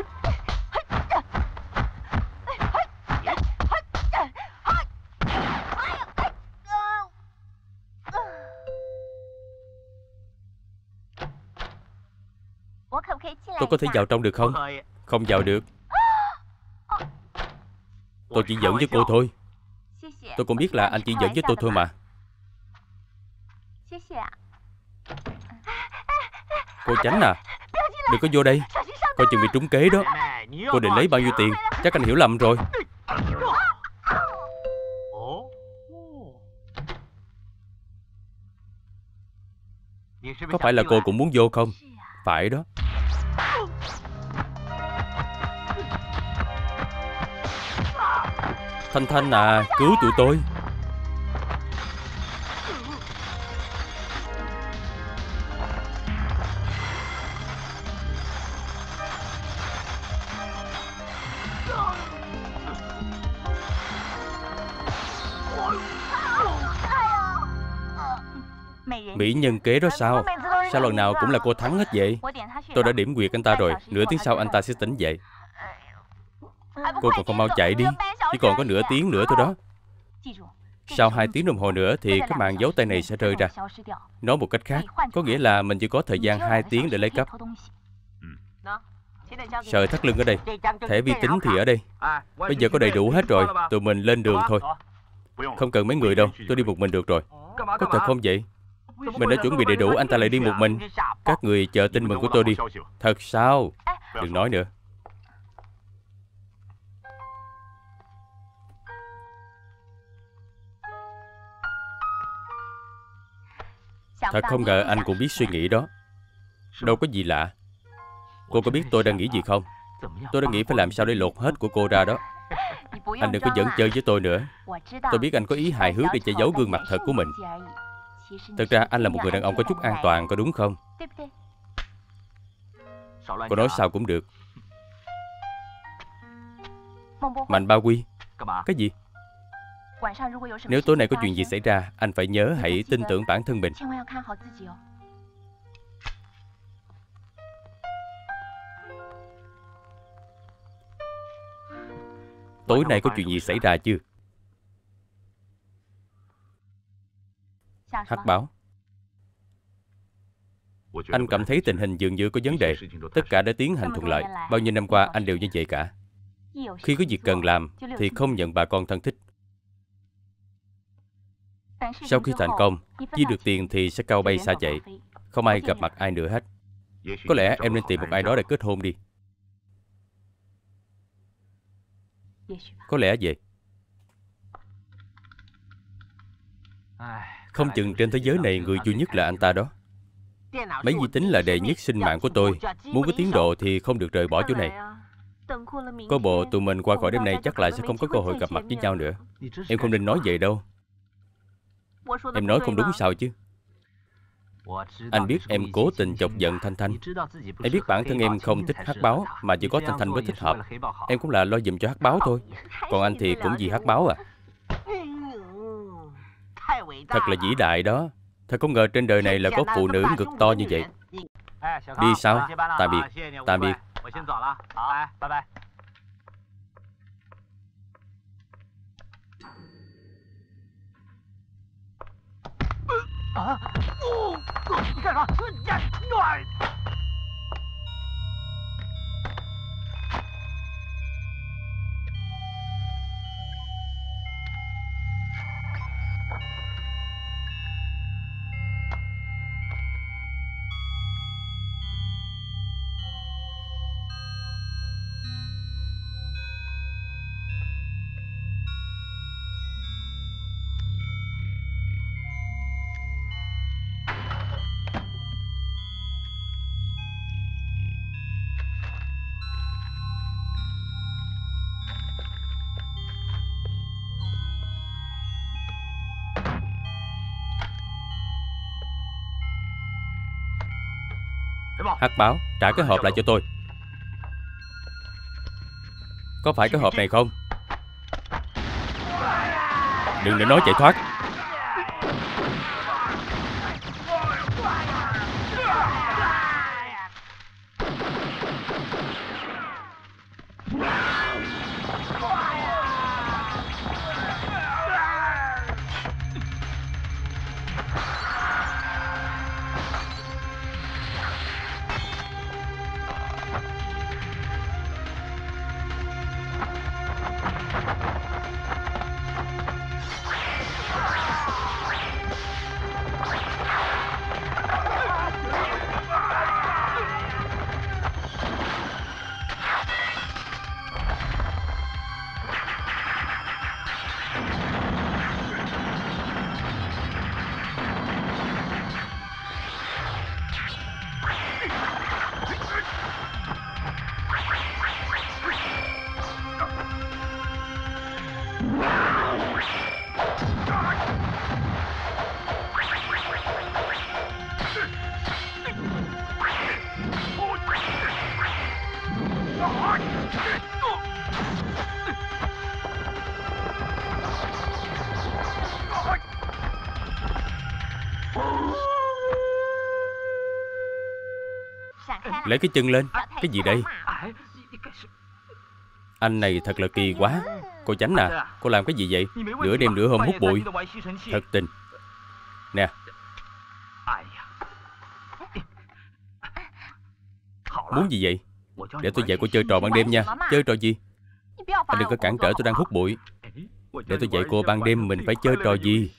Tôi có thể vào trong được không? Không vào được. Tôi chỉ giận với cô thôi. Tôi cũng biết là anh chỉ giận với tôi thôi mà. Cô tránh à Đừng có vô đây. Coi chừng bị trúng kế đó. Cô định lấy bao nhiêu tiền? Chắc anh hiểu lầm rồi. Có phải là cô cũng muốn vô không? Phải đó. Thanh Thanh à Cứu tụi tôi. Mỹ nhân kế đó sao? Sao lần nào cũng là cô thắng hết vậy? Tôi đã điểm quyệt anh ta rồi, Nửa tiếng sau anh ta sẽ tỉnh dậy. Cô còn không mau chạy đi, Chỉ còn có nửa tiếng nữa thôi đó. Sau hai tiếng đồng hồ nữa Thì cái màn dấu tay này sẽ rơi ra. Nói một cách khác, Có nghĩa là mình chỉ có thời gian 2 tiếng để lấy cắp. Sợi thắt lưng ở đây, Thẻ vi tính thì ở đây. Bây giờ có đầy đủ hết rồi, Tụi mình lên đường thôi. Không cần mấy người đâu, Tôi đi một mình được rồi. Có thật không vậy? Mình đã chuẩn bị đầy đủ Anh ta lại đi một mình. Các người chờ tin mừng của tôi đi. Thật sao? Đừng nói nữa. Thật không ngờ anh cũng biết suy nghĩ đó. Đâu có gì lạ. Cô có biết tôi đang nghĩ gì không? Tôi đang nghĩ phải làm sao để lột hết của cô ra đó. Anh đừng có dẫn chơi với tôi nữa. Tôi biết anh có ý hài hước để che giấu gương mặt thật của mình Thật ra anh là một người đàn ông có chút an toàn, Có đúng không? Cô nói sao cũng được. Mạnh Ba Quy, Cái gì? Nếu tối nay có chuyện gì xảy ra, Anh phải nhớ hãy tin tưởng bản thân mình. Tối nay có chuyện gì xảy ra chưa Hắc báo Anh cảm thấy tình hình dường như có vấn đề. Tất cả đã tiến hành thuận lợi. Bao nhiêu năm qua anh đều như vậy cả. Khi có việc cần làm thì không nhận bà con thân thích. Sau khi thành công, chi được tiền thì sẽ cao bay xa chạy. Không ai gặp mặt ai nữa hết. Có lẽ em nên tìm một ai đó để kết hôn đi. Có lẽ vậy. Không chừng trên thế giới này người duy nhất là anh ta đó. Máy vi tính là đệ nhất sinh mạng của tôi. Muốn có tiến độ thì không được rời bỏ chỗ này. Có bộ tụi mình qua khỏi đêm nay chắc là sẽ không có cơ hội gặp mặt với nhau nữa. Em không nên nói vậy đâu. Em nói không đúng sao chứ? Anh biết em cố tình chọc giận Thanh Thanh Em biết bản thân em không thích hát báo, Mà chỉ có Thanh Thanh mới thích hợp Em cũng là lo dùm cho hát báo thôi Còn anh thì cũng vì hát báo à Thật là vĩ đại đó. Thật không ngờ trên đời này là có phụ nữ ngực to như vậy. Đi sao? Tạm biệt. Tạm biệt. À,！Hắc báo, trả cái hộp lại cho tôi Có phải cái hộp này không? Đừng để nói chạy thoát Lấy cái chân lên. Cái gì đây? Anh này thật là kỳ quá. Cô Chánh à Cô làm cái gì vậy? Nửa đêm nửa hôm hút bụi. Thật tình. Nè. Muốn gì vậy? Để tôi dạy cô chơi trò ban đêm nha. Chơi trò gì? Anh đừng có cản trở tôi đang hút bụi. Để tôi dạy cô ban đêm mình phải chơi trò gì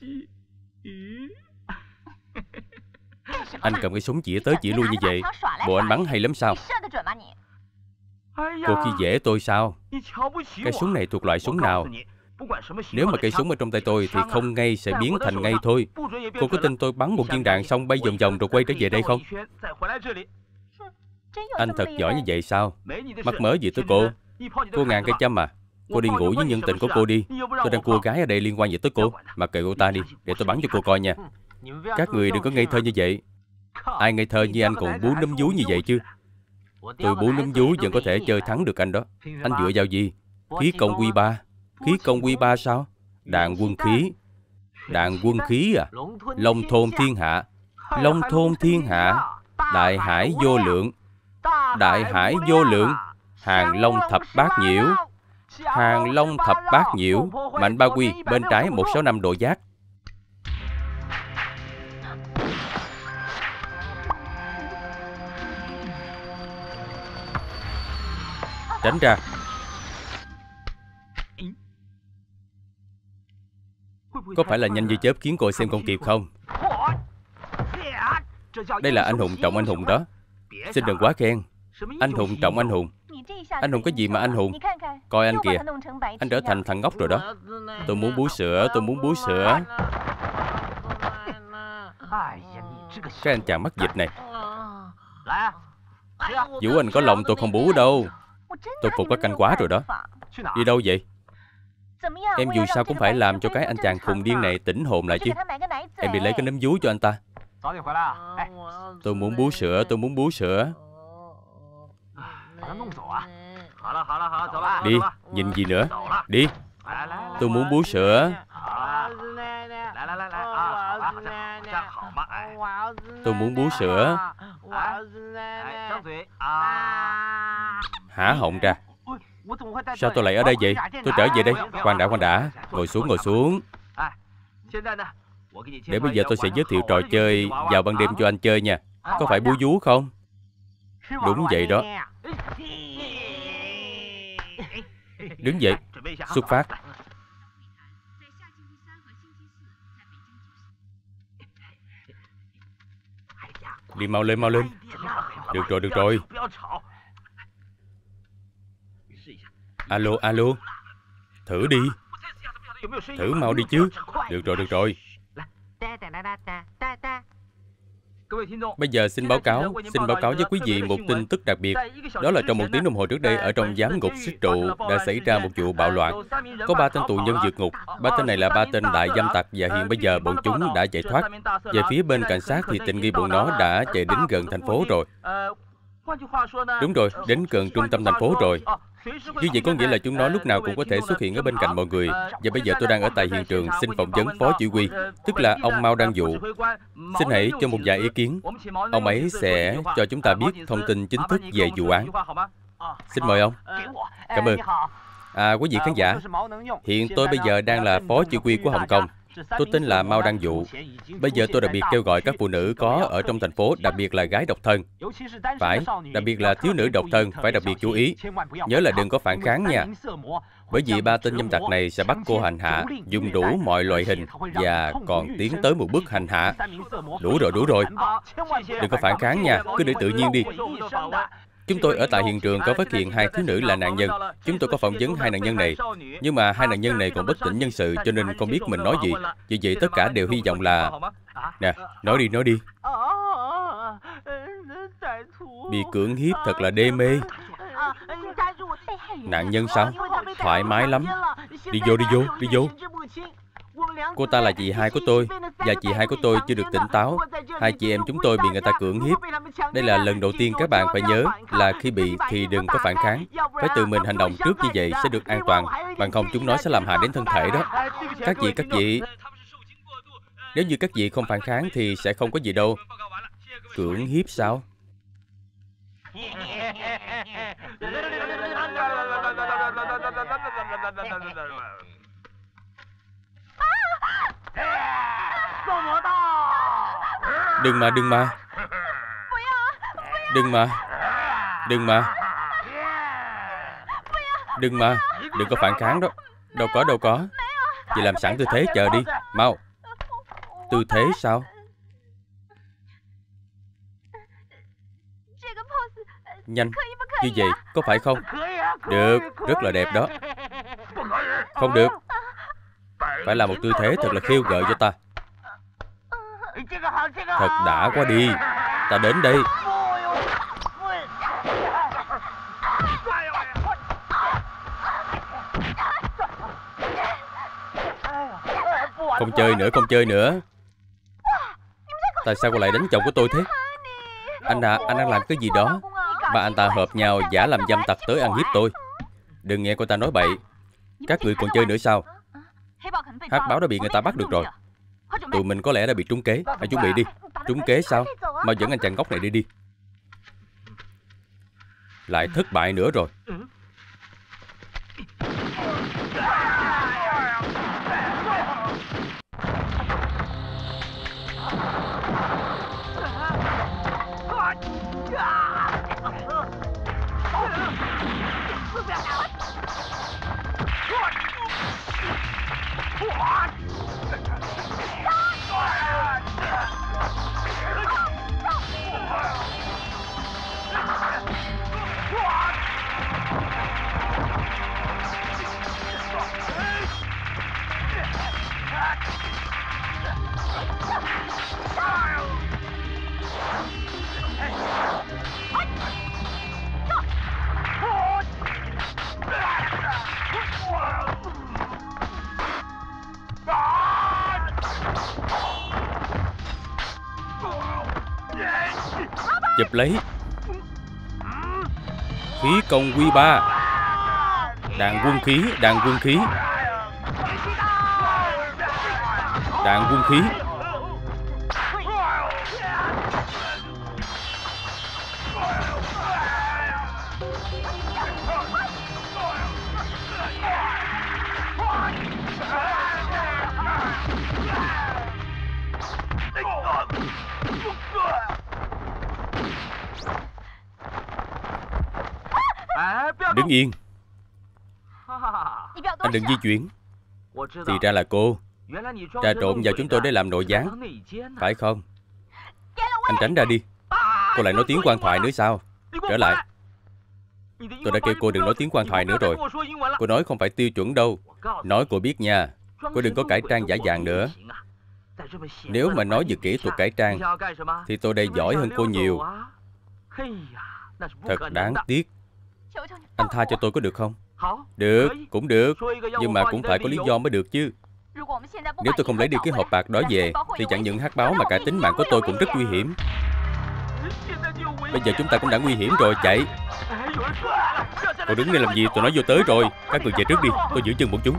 Anh cầm cái súng chỉ tới chỉ lui như vậy. Bộ anh bắn hay lắm sao? Cô khi dễ tôi sao? Cái súng này thuộc loại súng nào? Nếu mà cây súng ở trong tay tôi Thì không ngay sẽ biến thành ngay thôi. Cô có tin tôi bắn một viên đạn xong bay vòng vòng rồi quay trở về đây không? Anh thật giỏi như vậy sao? Mắc mớ gì tới cô? Cô ngàn cây châm à? Cô đi ngủ với nhân tình của cô đi. Tôi đang cua gái ở đây liên quan gì tới cô? Mà kệ cô ta đi, Để tôi bắn cho cô coi nha. Các người đừng có ngây thơ như vậy. Ai ngây thơ như anh còn bú nấm vú như vậy chứ? Tôi bú nấm vú vẫn có thể chơi thắng được anh đó. Anh dựa vào gì? Khí công quy ba. Khí công quy ba sao? Đạn quân khí. Đạn quân khí à? Long thôn thiên hạ. Long thôn thiên hạ. Đại hải vô lượng. Đại hải vô lượng. Hàng long thập bát nhiễu. Hàng long thập bát nhiễu. Mạnh ba quy, bên trái 165 độ giác. Tránh ra. Có phải là nhanh như chớp khiến cô xem không kịp không? Đây là anh hùng trọng anh hùng đó. Xin đừng quá khen. Anh hùng trọng anh hùng. Anh hùng cái gì mà anh hùng? Coi anh kìa. Anh trở thành thằng ngốc rồi đó. Tôi muốn bú sữa, Tôi muốn bú sữa. Cái anh chàng mắc dịch này. Vũ Anh có lòng tôi không bú đâu. Tôi phục các anh quá rồi đó. Đi đâu vậy? Em dù sao cũng phải làm cho cái anh chàng khùng điên này tỉnh hồn lại chứ. Em đi lấy cái nấm vú cho anh ta. Tôi muốn bú sữa, tôi muốn bú sữa. Đi, nhìn gì nữa? Đi. Tôi muốn bú sữa. Tôi muốn bú sữa. Hả họng ra Sao tôi lại ở đây vậy? Tôi trở về đây. Khoan đã khoan đã. Ngồi xuống ngồi xuống. Để bây giờ tôi sẽ giới thiệu trò chơi Vào ban đêm cho anh chơi nha. Có phải bú vú không? Đúng vậy đó. Đứng dậy. Xuất phát. Đi mau lên mau lên. Được rồi được rồi. Alo alo Thử đi Thử mau đi chứ Được rồi được rồi Bây giờ xin báo cáo, xin báo cáo với quý vị một tin tức đặc biệt. Đó là trong một tiếng đồng hồ trước đây, ở trong giám ngục xích trụ đã xảy ra một vụ bạo loạn. Có ba tên tù nhân vượt ngục. Ba tên này là ba tên đại dâm tặc và hiện bây giờ bọn chúng đã chạy thoát. Về phía bên cảnh sát thì tình nghi bọn nó đã chạy đến gần thành phố rồi. Đúng rồi, đến gần trung tâm thành phố rồi. Như vậy có nghĩa là chúng nó lúc nào cũng có thể xuất hiện ở bên cạnh mọi người. Và bây giờ tôi đang ở tại hiện trường xin phỏng vấn phó chỉ huy, tức là ông Mao Đăng Dụ. Xin hãy cho một vài ý kiến. Ông ấy sẽ cho chúng ta biết thông tin chính thức về vụ án. Xin mời ông. Cảm ơn. À, quý vị khán giả, hiện tôi bây giờ đang là phó chỉ huy của Hồng Kông. Tôi tên là Mao Đăng Dụ. Bây giờ tôi đặc biệt kêu gọi các phụ nữ có ở trong thành phố, đặc biệt là gái độc thân. Phải, đặc biệt là thiếu nữ độc thân, phải đặc biệt chú ý. Nhớ là đừng có phản kháng nha. Bởi vì ba tên nhâm tặc này sẽ bắt cô hành hạ, dùng đủ mọi loại hình và còn tiến tới một bước hành hạ. Đủ rồi, đủ rồi. Đừng có phản kháng nha, cứ để tự nhiên đi. Chúng tôi ở tại hiện trường có phát hiện hai thiếu nữ là nạn nhân. Chúng tôi có phỏng vấn hai nạn nhân này. Nhưng mà hai nạn nhân này còn bất tỉnh nhân sự cho nên không biết mình nói gì. Vì vậy tất cả đều hy vọng là... Nè, nói đi, nói đi. Bị cưỡng hiếp thật là đê mê. Nạn nhân sao? Thoải mái lắm. Đi vô, đi vô, đi vô. Cô ta là chị hai của tôi Và chị hai của tôi chưa được tỉnh táo. Hai chị em chúng tôi bị người ta cưỡng hiếp. Đây là lần đầu tiên các bạn phải nhớ Là khi bị thì đừng có phản kháng. Phải tự mình hành động trước như vậy sẽ được an toàn. Bằng không chúng nó sẽ làm hại đến thân thể đó. Các chị, các vị. Nếu như các vị không phản kháng Thì sẽ không có gì đâu. Cưỡng hiếp sao? Đừng mà, đừng mà. Đừng mà. Đừng mà. Đừng mà. Đừng có phản kháng đó. Đâu có, đâu có. Chị làm sẵn tư thế chờ đi. Mau. Tư thế sao? Nhanh. Như vậy có phải không? Được. Rất là đẹp đó. Không được. Phải là một tư thế thật là khiêu gợi cho ta. Thật đã quá đi. Ta đến đây. Không chơi nữa, không chơi nữa. Tại sao cô lại đánh chồng của tôi thế? Anh à, anh đang làm cái gì đó? Mà anh ta hợp nhau giả làm dâm tặc tới ăn hiếp tôi. Đừng nghe cô ta nói bậy. Các người còn chơi nữa sao? Hát báo đã bị người ta bắt được rồi. Tụi mình có lẽ đã bị trúng kế. Hãy chuẩn bị đi. Trúng kế sao? Mà dẫn anh chàng góc này đi đi. Lại thất bại nữa rồi Chụp lấy. Khí công quy ba. Đạn quân khí, đạn quân khí. Đạn quân khí. Anh đừng di chuyển. Thì ra là cô. Trà trộn vào chúng tôi để làm nội gián. Phải không? Anh tránh ra đi. Cô lại nói tiếng quan thoại nữa sao? Trở lại. Tôi đã kêu cô đừng nói tiếng quan thoại nữa rồi. Cô nói không phải tiêu chuẩn đâu. Nói cô biết nha. Cô đừng có cải trang giả dạng nữa. Nếu mà nói về kỹ thuật cải trang, Thì tôi đây giỏi hơn cô nhiều. Thật đáng tiếc. Anh tha cho tôi có được không? Được, cũng được. Nhưng mà cũng phải có lý do mới được chứ. Nếu tôi không lấy đi cái hộp bạc đó về Thì chẳng những hát báo mà cả tính mạng của tôi cũng rất nguy hiểm. Bây giờ chúng ta cũng đã nguy hiểm rồi, chạy. Cô đứng đây làm gì, tôi nói vô tới rồi. Các người về trước đi, tôi giữ chân bọn chúng.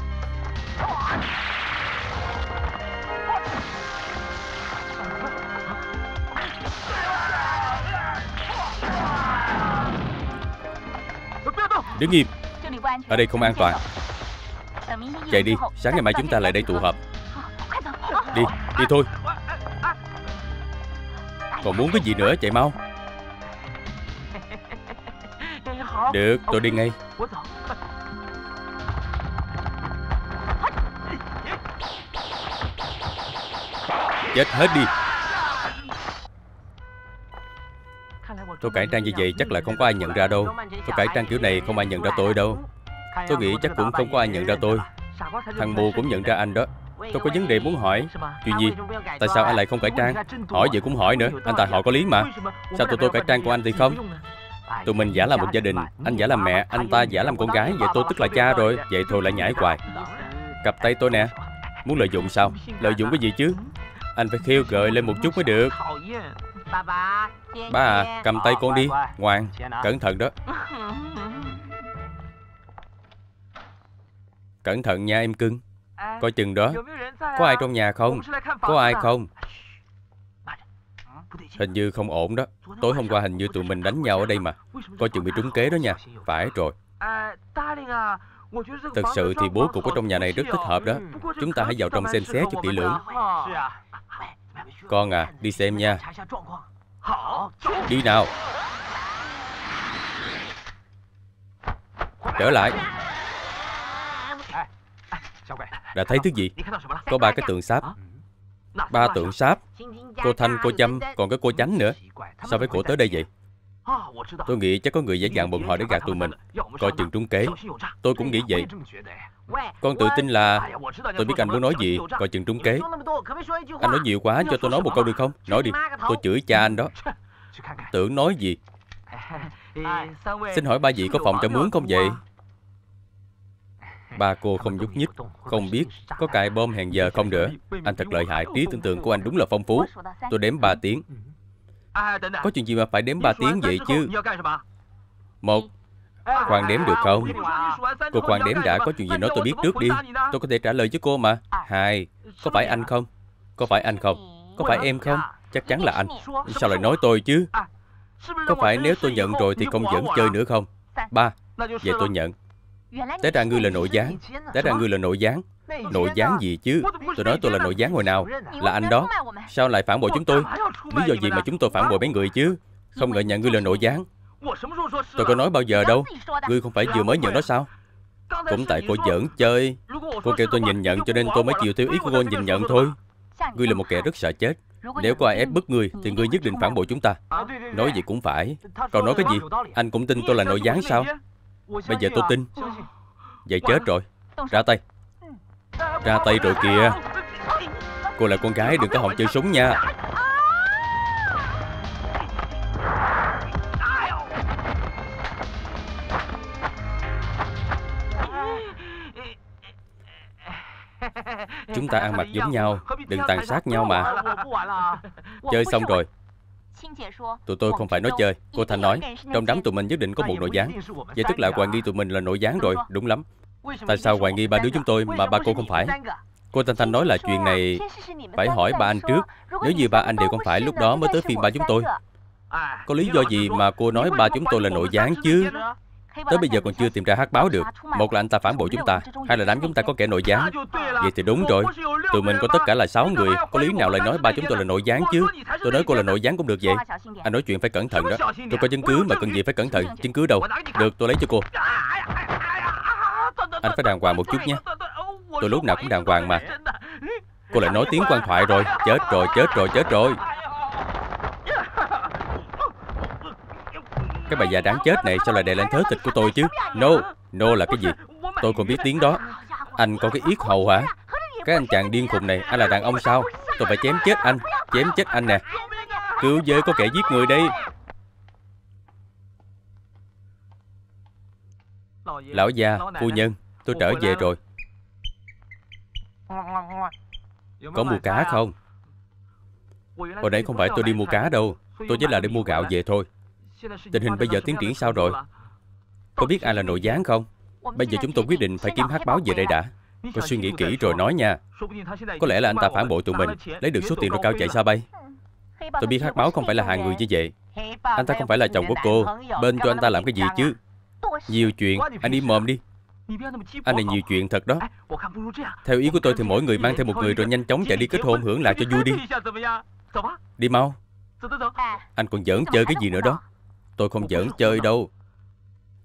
Đứng im ở đây không an toàn. Chạy đi, Sáng ngày mai chúng ta lại đây tụ họp. Đi Đi thôi. Còn muốn cái gì nữa, chạy mau. Được, tôi đi ngay. Chết hết đi. Tôi cải trang như vậy chắc là không có ai nhận ra đâu. Tôi cải trang kiểu này không ai nhận ra tôi đâu. Tôi nghĩ chắc cũng không có ai nhận ra tôi. Thằng mù cũng nhận ra anh đó. Tôi có vấn đề muốn hỏi. Chuyện gì Tại sao anh lại không cải trang? Hỏi vậy cũng hỏi nữa. Anh ta họ có lý mà. Sao tụi tôi cải trang của anh thì không? Tụi mình giả làm một gia đình. Anh giả làm mẹ Anh ta giả làm con gái. Vậy tôi tức là cha rồi. Vậy thôi lại nhảy hoài. Cặp tay tôi nè. Muốn lợi dụng sao? Lợi dụng cái gì chứ? Anh phải khiêu gợi lên một chút mới được. Ba à Cầm tay con đi Ngoan Cẩn thận đó Cẩn thận nha em cưng. Coi chừng đó. Có ai trong nhà không? Có ai không? Hình như không ổn đó. Tối hôm qua hình như tụi mình đánh nhau ở đây mà. Coi chừng bị trúng kế đó nha. Phải rồi. Thật sự thì bố cục ở trong nhà này rất thích hợp đó. Chúng ta hãy vào trong xem xét cho kỹ lưỡng. Con à, đi xem nha. Đi nào. Trở lại đã thấy thứ gì? Có ba cái tượng sáp. Ba tượng sáp. Cô Thanh, cô Châm, còn có cô Chánh nữa. Sao với cổ tới đây vậy? Tôi nghĩ chắc có người dễ dàng bọn họ để gạt tụi mình. Coi chừng trúng kế. Tôi cũng nghĩ vậy. Con tự tin là Tôi biết anh muốn nói gì. Coi chừng trúng kế. Anh nói nhiều quá cho tôi nói một câu được không? Nói đi. Tôi chửi cha anh đó. Tưởng nói gì? Xin hỏi ba vị có phòng cho mướn không vậy? Ba cô không nhúc nhích, Không biết có cài bom hẹn giờ không nữa. Anh thật lợi hại, Trí tưởng tượng của anh đúng là phong phú. Tôi đếm 3 tiếng. Có chuyện gì mà phải đếm 3 tiếng vậy chứ? Một, Khoan đếm được không? Cô khoan đếm đã Có chuyện gì nói tôi biết trước đi. Tôi có thể trả lời với cô mà. Hai, Có phải anh không? Có phải anh không? Có phải em không? Chắc chắn là anh. Sao lại nói tôi chứ? Có phải nếu tôi nhận rồi thì không dẫn chơi nữa không? Ba, Vậy tôi nhận. Té ra ngươi là nội gián. Té ra ngươi là nội gián. Nội gián gì chứ? Tôi nói tôi là nội gián hồi nào? Là anh đó. Sao lại phản bội chúng tôi? Lý do gì mà chúng tôi phản bội mấy người chứ? Không ngờ nhà ngươi là nội gián. Tôi có nói bao giờ đâu? Ngươi không phải vừa mới nhận đó sao? Cũng tại cô giỡn chơi. Cô kêu tôi nhìn nhận cho nên tôi mới chịu theo ý của cô nhìn nhận thôi. Ngươi là một kẻ rất sợ chết. Nếu có ai ép bức ngươi, Thì ngươi nhất định phản bội chúng ta. Nói gì cũng phải. Còn nói cái gì? Anh cũng tin tôi là nội gián sao? Bây giờ tôi tin Vậy chết rồi Ra tay Ra tay rồi kìa Cô là con gái đừng có hòng chơi súng nha Chúng ta ăn mặc giống nhau Đừng tàn sát nhau mà Chơi xong rồi Tụi tôi không phải nói chơi Cô Thanh nói Trong đám tụi mình nhất định có một nội gián Vậy tức là hoài nghi tụi mình là nội gián rồi Đúng lắm Tại sao hoài nghi ba đứa chúng tôi mà ba cô không phải Cô Thanh Thanh nói là chuyện này Phải hỏi ba anh trước Nếu như ba anh đều không phải lúc đó mới tới phiên ba chúng tôi Có lý do gì mà cô nói ba chúng tôi là nội gián chứ Tới bây giờ còn chưa tìm ra hát báo được. Một là anh ta phản bội chúng ta Hai là đám chúng ta có kẻ nội gián. Vậy thì đúng rồi. Tụi mình có tất cả là 6 người. Có lý nào lại nói ba chúng tôi là nội gián chứ? Tôi nói cô là nội gián cũng được vậy. Anh nói chuyện phải cẩn thận đó. Tôi có chứng cứ mà cần gì phải cẩn thận. Chứng cứ đâu? Được tôi lấy cho cô. Anh phải đàng hoàng một chút nhé. Tôi lúc nào cũng đàng hoàng mà. Cô lại nói tiếng quan thoại rồi. Chết rồi chết rồi chết rồi Cái bà già đáng chết này sao lại đè lên thớ thịt của tôi chứ? No No là cái gì? Tôi còn biết tiếng đó. Anh có cái yết hầu hả? Cái anh chàng điên khùng này Anh là đàn ông sao? Tôi phải chém chết anh Chém chết anh nè. Cứu giới có kẻ giết người đây. Lão gia, phu nhân Tôi trở về rồi. Có mua cá không? Hồi nãy không phải tôi đi mua cá đâu. Tôi chỉ là đi mua gạo về thôi. Tình hình bây giờ tiến triển sao rồi? Có biết ai là nội gián không? Bây giờ chúng tôi quyết định phải kiếm hát báo về đây đã. Cô suy nghĩ kỹ rồi nói nha. Có lẽ là anh ta phản bội tụi mình, Lấy được số tiền rồi cao chạy xa bay. Tôi biết hát báo không phải là hàng người như vậy. Anh ta không phải là chồng của cô. Bên cho anh ta làm cái gì chứ? Nhiều chuyện. Anh đi mồm đi. Anh này nhiều chuyện thật đó. Theo ý của tôi thì mỗi người mang theo một người Rồi nhanh chóng chạy đi kết hôn hưởng lạc cho vui đi. Đi mau. Anh còn giỡn chơi cái gì nữa đó? Tôi không giỡn chơi đâu.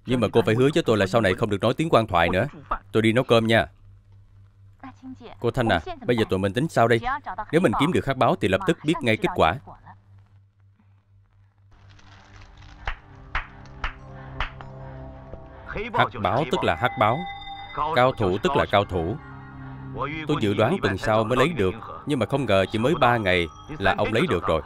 Nhưng mà cô phải hứa với tôi là sau này không được nói tiếng quan thoại nữa. Tôi đi nấu cơm nha. Cô Thanh à Bây giờ tụi mình tính sao đây? Nếu mình kiếm được hát báo thì lập tức biết ngay kết quả. Hát báo tức là hát báo. Cao thủ tức là cao thủ. Tôi dự đoán tuần sau mới lấy được Nhưng mà không ngờ chỉ mới 3 ngày Là ông lấy được rồi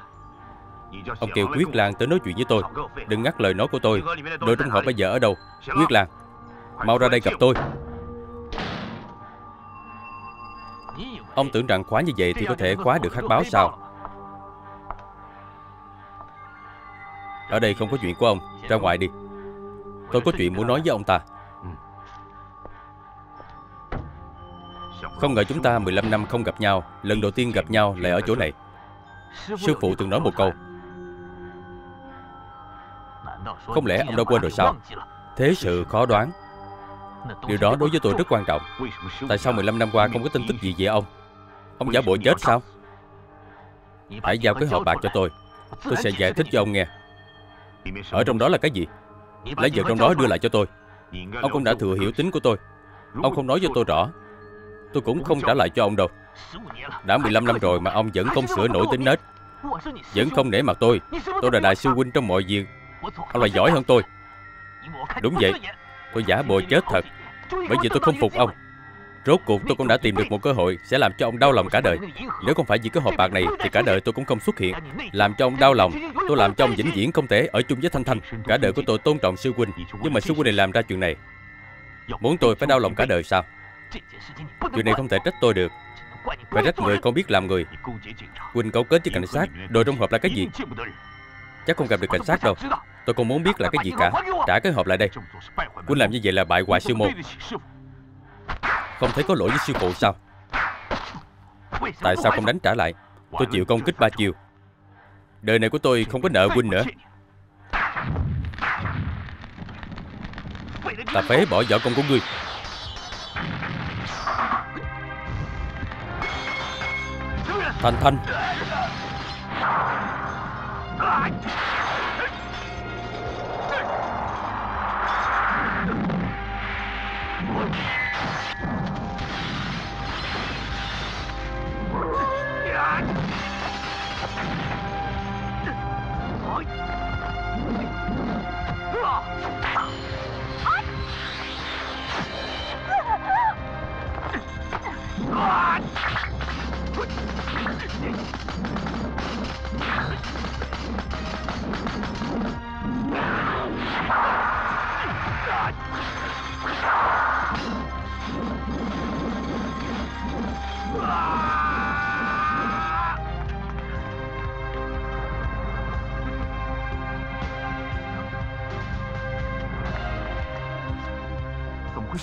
Ông kêu Quyết Lan tới nói chuyện với tôi. Đừng ngắt lời nói của tôi. Đội trong họp bây giờ ở đâu? Quyết Lan Mau ra đây gặp tôi. Ông tưởng rằng khóa như vậy thì có thể khóa được hát báo sao? Ở đây không có chuyện của ông. Ra ngoài đi. Tôi có chuyện muốn nói với ông ta. Không ngờ chúng ta 15 năm không gặp nhau. Lần đầu tiên gặp nhau lại ở chỗ này. Sư phụ từng nói một câu không lẽ ông đã quên rồi sao? Thế sự khó đoán. Điều đó đối với tôi rất quan trọng. Tại sao 15 năm qua không có tin tức gì về ông? Ông giả bộ chết sao? Hãy giao cái hộp bạc cho tôi. Tôi sẽ giải thích cho ông nghe. Ở trong đó là cái gì? Lấy vào trong đó đưa lại cho tôi. Ông cũng đã thừa hiểu tính của tôi. Ông không nói cho tôi rõ. Tôi cũng không trả lại cho ông đâu. Đã 15 năm rồi mà ông vẫn không sửa nổi tính nết. Vẫn không nể mặt tôi. Tôi là đại sư huynh trong mọi việc. Ông là giỏi hơn tôi. Đúng vậy. Tôi giả bộ chết thật. Bởi vì tôi không phục ông. Rốt cuộc tôi cũng đã tìm được một cơ hội Sẽ làm cho ông đau lòng cả đời. Nếu không phải vì cái hộp bạc này Thì cả đời tôi cũng không xuất hiện. Làm cho ông đau lòng, Tôi làm cho ông vĩnh viễn không thể ở chung với Thanh Thanh. Cả đời của tôi tôn trọng sư huynh. Nhưng mà sư huynh này làm ra chuyện này, Muốn tôi phải đau lòng cả đời sao? Chuyện này không thể trách tôi được. Phải trách người không biết làm người. Huynh cấu kết với cảnh sát Đồ trong hộp là cái gì? Chắc không gặp được cảnh sát đâu. Tôi không muốn biết là cái gì cả. Trả cái hộp lại đây. Huynh làm như vậy là bại hoại sư môn. Không thấy có lỗi với sư phụ sao? Tại sao không đánh trả lại? Tôi chịu công kích ba chiều. Đời này của tôi không có nợ huynh nữa. Ta phế bỏ vợ công của ngươi. Thanh Thanh.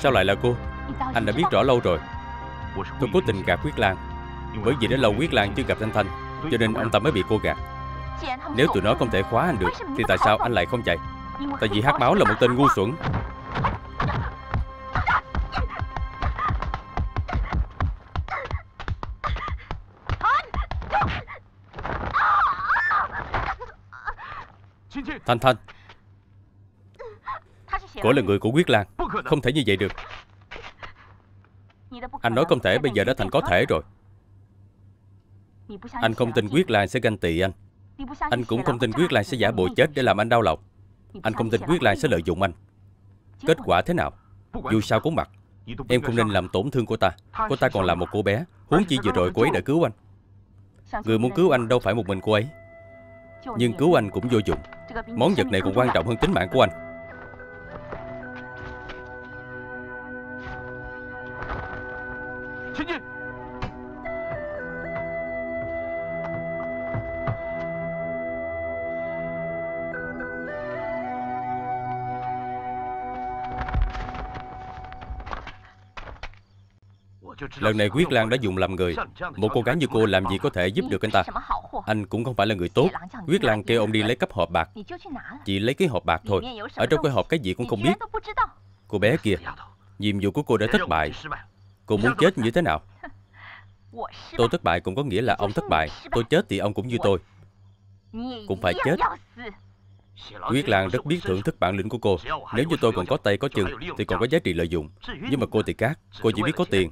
Sao lại là cô? Anh đã biết rõ lâu rồi. Tôi cố tình gạt Quyết Lan. Bởi vì đã lâu Quyết Lan chưa gặp Thanh Thanh Cho nên ông ta mới bị cô gạt. Nếu tụi nó không thể khóa anh được Thì tại sao anh lại không chạy? Tại vì hát máu là một tên ngu xuẩn. Thanh Thanh Cổ là người của Quyết Lan. Không thể như vậy được. Anh nói không thể, bây giờ đã thành có thể rồi. Anh không tin Quyết Lan sẽ ganh tị anh. Anh cũng không tin Quyết Lan sẽ giả bộ chết để làm anh đau lòng. Anh không tin Quyết Lan sẽ lợi dụng anh. Kết quả thế nào? Dù sao cũng mặc. Em không nên làm tổn thương cô ta. Cô ta còn là một cô bé. Huống chi vừa rồi cô ấy đã cứu anh. Người muốn cứu anh đâu phải một mình cô ấy. Nhưng cứu anh cũng vô dụng. Món vật này còn quan trọng hơn tính mạng của anh. Lần này Quyết Lan đã dùng làm người. Một cô gái như cô làm gì có thể giúp được anh ta? Anh cũng không phải là người tốt. Quyết Lan kêu ông đi lấy cấp hộp bạc. Chỉ lấy cái hộp bạc thôi. Ở trong cái hộp cái gì cũng không biết. Cô bé kia, Nhiệm vụ của cô đã thất bại. Cô muốn chết như thế nào? Tôi thất bại cũng có nghĩa là ông thất bại. Tôi chết thì ông cũng như tôi. Cũng phải chết. Quyết Lan rất biết thưởng thức bản lĩnh của cô. Nếu như tôi còn có tay có chân, Thì còn có giá trị lợi dụng. Nhưng mà cô thì khác. Cô chỉ biết có tiền.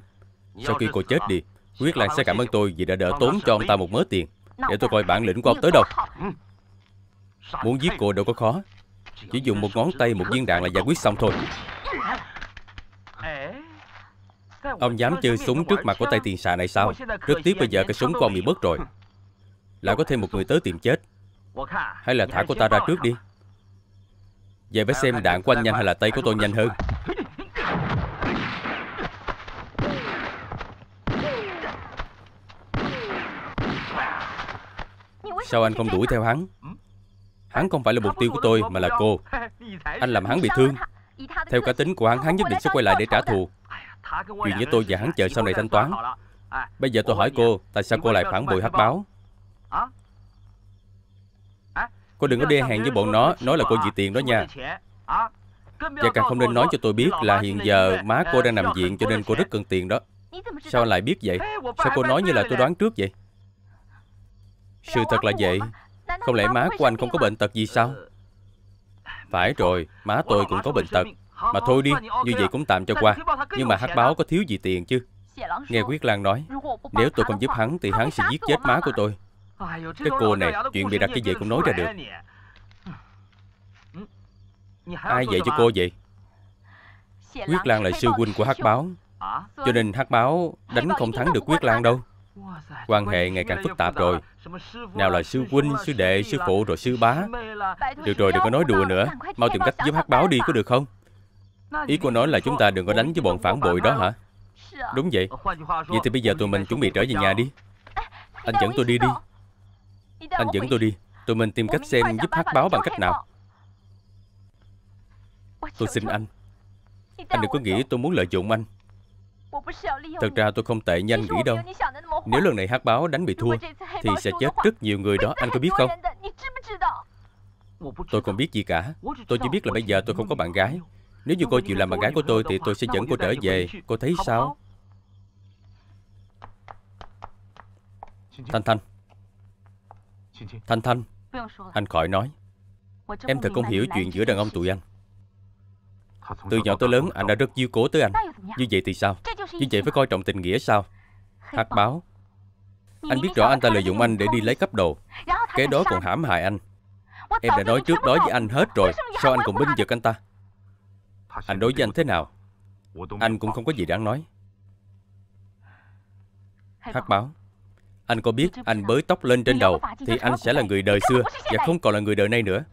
Sau khi cô chết đi Quyết Lan sẽ cảm ơn tôi vì đã đỡ tốn cho ông ta một mớ tiền. Để tôi coi bản lĩnh của ông tới đâu. Muốn giết cô đâu có khó. Chỉ dùng một ngón tay, một viên đạn là giải quyết xong thôi. Ông dám chơi súng trước mặt của tay tiền xà này sao? Rất tiếc bây giờ cái súng của ông bị mất rồi. Lại có thêm một người tới tìm chết. Hay là thả cô ta ra trước đi. Vậy phải xem đạn của anh nhanh hay là tay của tôi nhanh hơn. Sao anh không đuổi theo hắn? Hắn không phải là mục tiêu của tôi Mà là cô. Anh làm hắn bị thương. Theo cá tính của hắn Hắn nhất định sẽ quay lại để trả thù. Chuyện với tôi và hắn chờ sau này thanh toán. Bây giờ tôi hỏi cô, Tại sao cô lại phản bội hắc báo? Cô đừng có đe hẹn với bọn nó, Nói là cô vì tiền đó nha. Và càng không nên nói cho tôi biết là hiện giờ má cô đang nằm viện cho nên cô rất cần tiền đó. Sao lại biết vậy? Sao cô nói như là tôi đoán trước vậy? Sự thật là vậy. Không lẽ má của anh không có bệnh tật gì sao? Phải rồi, Má tôi cũng có bệnh tật. Mà thôi đi Như vậy cũng tạm cho qua. Nhưng mà hát báo có thiếu gì tiền chứ? Nghe Quyết Lan nói Nếu tôi không giúp hắn Thì hắn sẽ giết chết má của tôi. Cái cô này Chuyện bị đặt cái gì cũng nói ra được. Ai dạy cho cô vậy? Quyết Lan là sư huynh của hát báo. Cho nên hát báo đánh không thắng được Quyết Lan đâu. Quan hệ ngày càng phức tạp rồi. Nào là sư huynh, sư đệ, sư phụ rồi sư bá. Được rồi đừng có nói đùa nữa. Mau tìm cách giúp hát báo đi có được không Ý cô nói là chúng ta đừng có đánh với bọn phản bội đó hả? Đúng vậy. Vậy thì bây giờ tụi mình chuẩn bị trở về nhà đi. Anh dẫn tôi đi đi. Anh dẫn tôi đi. Tụi mình tìm cách xem giúp hát báo bằng cách nào. Tôi xin anh. Anh đừng có nghĩ tôi muốn lợi dụng anh. Thật ra tôi không tệ nhanh nghĩ đâu. Nếu lần này hát báo đánh bị thua, Thì sẽ chết rất nhiều người đó. Anh có biết không? Tôi không biết gì cả. Tôi chỉ biết là bây giờ tôi không có bạn gái. Nếu như cô chịu làm bạn gái của tôi Thì tôi sẽ dẫn cô trở về. Cô thấy sao? Thanh Thanh. Thanh Thanh. Anh khỏi nói. Em thật không hiểu chuyện giữa đàn ông tụi anh. Từ nhỏ tới lớn, anh đã rất dư cố tới anh. Như vậy thì sao? Như vậy phải coi trọng tình nghĩa sao? Hạt báo. Anh biết rõ anh ta lợi dụng anh để đi lấy cấp đồ. Cái đó còn hãm hại anh. Em đã nói trước đó với anh hết rồi. Sao anh còn binh vực anh ta? Anh đối với anh thế nào? Anh cũng không có gì đáng nói. Hắc báo Anh có biết anh bới tóc lên trên đầu Thì anh sẽ là người đời xưa Và không còn là người đời nay nữa.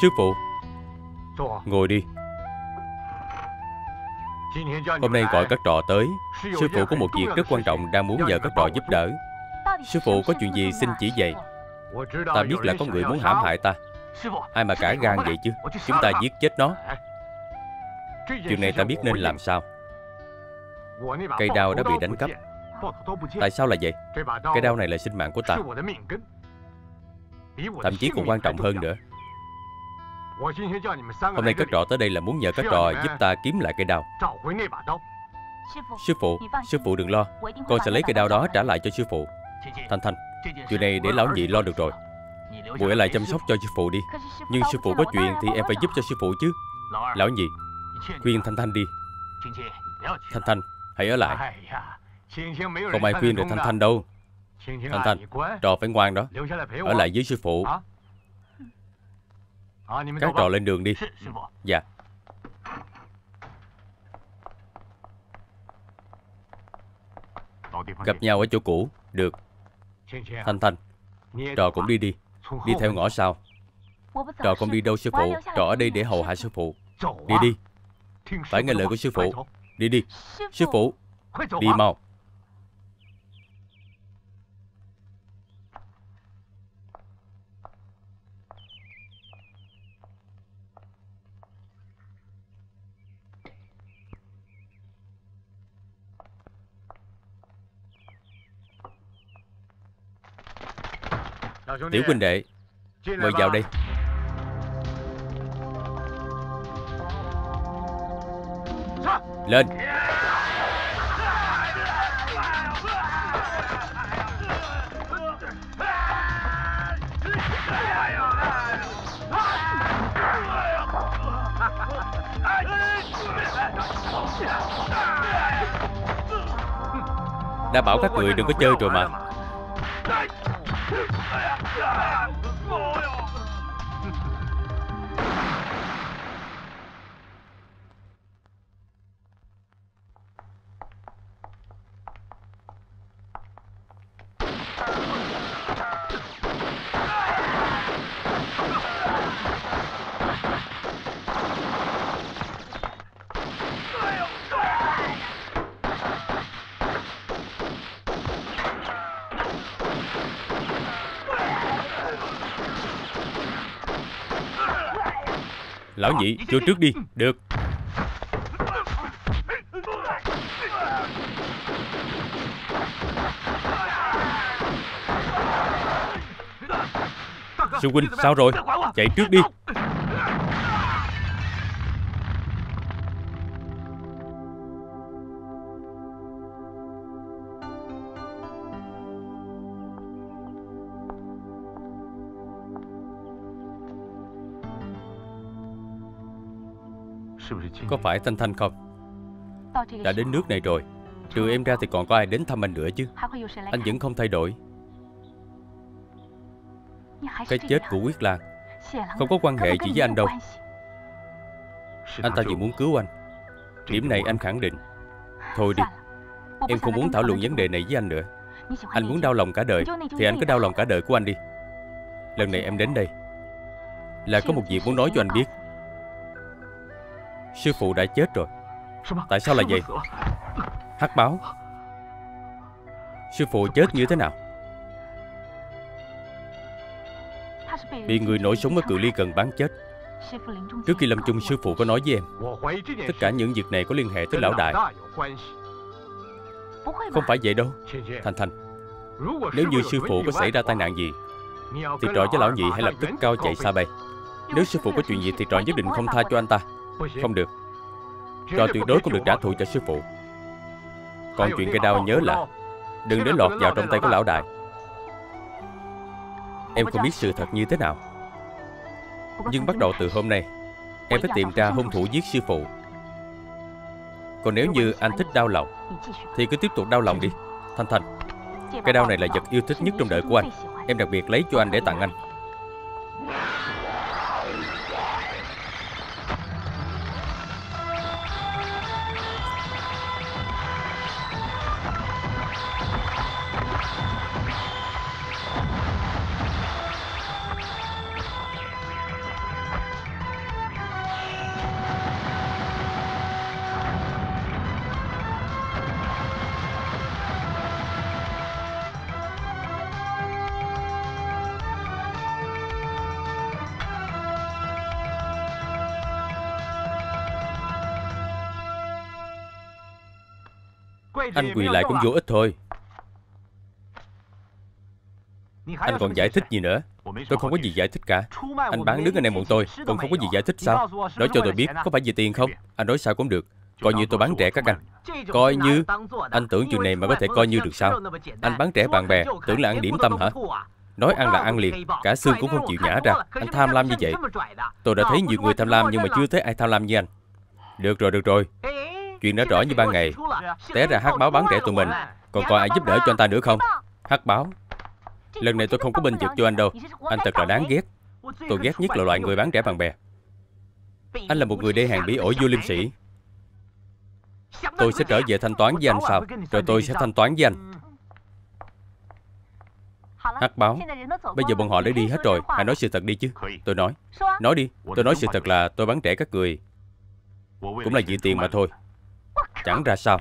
师傅，Ngồi đi. Hôm nay gọi các trò tới. Sư phụ có một việc rất quan trọng Đang muốn nhờ các trò giúp đỡ. Sư phụ có chuyện gì xin chỉ dạy. Ta biết là có người muốn hãm hại ta. Ai mà cả gan vậy chứ? Chúng ta giết chết nó. Chuyện này ta biết nên làm sao? Cây đao đã bị đánh cắp. Tại sao là vậy? Cây đao này là sinh mạng của ta. Thậm chí còn quan trọng hơn nữa Hôm nay các trò tới đây là muốn nhờ các trò giúp ta kiếm lại cây đao Sư phụ, sư phụ đừng lo. Con sẽ lấy cây đao đó trả lại cho sư phụ. Thanh Thanh, chuyện này để lão nhị lo được rồi. Muội ở lại chăm sóc cho sư phụ đi. Nhưng sư phụ có chuyện thì em phải giúp cho sư phụ chứ. Lão nhị, khuyên Thanh Thanh đi. Thanh Thanh, hãy ở lại. Không ai khuyên được Thanh Thanh đâu. Thanh Thanh, trò phải ngoan đó. Ở lại với sư phụ Các trò lên đường đi. Dạ. Gặp nhau ở chỗ cũ. Được. Thanh Thanh Trò cũng đi đi. Đi theo ngõ sau. Trò không đi đâu sư phụ? Trò ở đây để hầu hạ sư phụ. Đi đi. Phải nghe lời của sư phụ. Đi đi. Sư phụ. Đi mau Tiểu huynh đệ Mời vào đây. Lên. Đã bảo các người đừng có chơi rồi mà Lão nhị, Vô trước đi. Được. Sư huynh, sao rồi? Chạy trước đi. Có phải Thanh Thanh không? Đã đến nước này rồi. Trừ em ra thì còn có ai đến thăm anh nữa chứ? Anh vẫn không thay đổi. Cái chết của Quyết Lan. Không có quan hệ gì với anh đâu. Anh ta chỉ muốn cứu anh. Điểm này anh khẳng định. Thôi đi. Em không muốn thảo luận vấn đề này với anh nữa. Anh muốn đau lòng cả đời. Thì anh cứ đau lòng cả đời của anh đi. Lần này em đến đây. Là có một việc muốn nói cho anh biết Sư phụ đã chết rồi. Tại sao là vậy? Hắc báo. Sư phụ chết như thế nào? Bị người nổi súng ở cự ly gần bắn chết. Trước khi lâm chung, sư phụ có nói với em, Tất cả những việc này có liên hệ tới lão đại. Không phải vậy đâu. Thành Thành, Nếu như sư phụ có xảy ra tai nạn gì, Thì trò với lão nhị hãy lập tức cao chạy xa bay. Nếu sư phụ có chuyện gì thì trò nhất định không tha cho anh ta. Không được. Trò tuyệt đối không được trả thù cho sư phụ. Còn chuyện cây đao nhớ là Đừng để lọt vào trong tay của lão đại. Em không biết sự thật như thế nào Nhưng bắt đầu từ hôm nay Em phải tìm ra hung thủ giết sư phụ. Còn nếu như anh thích đau lòng Thì cứ tiếp tục đau lòng đi. Thanh Thanh Cây đao này là vật yêu thích nhất trong đời của anh. Em đặc biệt lấy cho anh để tặng anh Anh quỳ lại cũng vô ích thôi Anh còn giải thích gì nữa Tôi không có gì giải thích cả Anh bán đứng anh em bọn tôi Còn không có gì giải thích sao Nói cho tôi biết có phải vì tiền không Anh nói sao cũng được Coi như tôi bán rẻ các anh Coi như Anh tưởng chuyện này mà có thể coi như được sao Anh bán rẻ bạn bè Tưởng là ăn điểm tâm hả Nói ăn là ăn liền Cả xương cũng không chịu nhả ra Anh tham lam như vậy Tôi đã thấy nhiều người tham lam Nhưng mà chưa thấy ai tham lam như anh Được rồi được rồi Chuyện đã rõ như ban ngày. Té ra hát báo bán rẻ tụi mình. Còn coi ai giúp đỡ cho anh ta nữa không? Hát báo. Lần này tôi không có binh vực cho anh đâu. Anh thật là đáng ghét. Tôi ghét nhất là loại người bán rẻ bạn bè. Anh là một người đê hàng bỉ ổi vô liêm sĩ. Tôi sẽ trở về thanh toán với anh sao Rồi tôi sẽ thanh toán với anh. Hát báo. Bây giờ bọn họ đã đi hết rồi. Hãy nói sự thật đi chứ. Tôi nói. Nói đi. Tôi nói sự thật là tôi bán rẻ các người. Cũng là vì tiền mà thôi. Chẳng ra sao.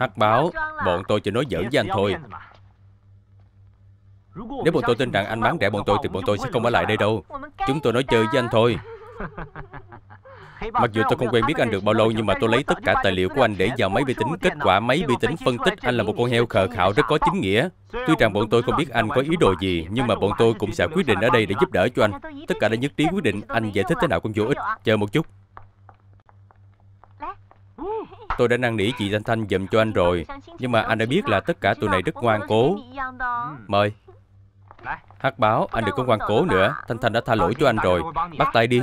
Hắc báo, Bọn tôi chỉ nói giỡn với anh thôi. Nếu bọn tôi tin rằng anh bán rẻ bọn tôi Thì bọn tôi sẽ không ở lại đây đâu. Chúng tôi nói chơi với anh thôi. Mặc dù tôi không quen biết anh được bao lâu Nhưng mà tôi lấy tất cả tài liệu của anh để vào máy vi tính Kết quả máy vi tính phân tích anh là một con heo khờ khạo rất có chính nghĩa Tuy rằng bọn tôi không biết anh có ý đồ gì Nhưng mà bọn tôi cũng sẽ quyết định ở đây để giúp đỡ cho anh Tất cả đã nhất trí quyết định Anh giải thích thế nào cũng vô ích Chờ một chút Tôi đã năn nỉ chị Thanh Thanh dùm cho anh rồi Nhưng mà anh đã biết là tất cả tụi này rất ngoan cố Mời Hát báo, anh đừng có ngoan cố nữa. Thanh Thanh đã tha lỗi cho anh rồi. Bắt tay đi.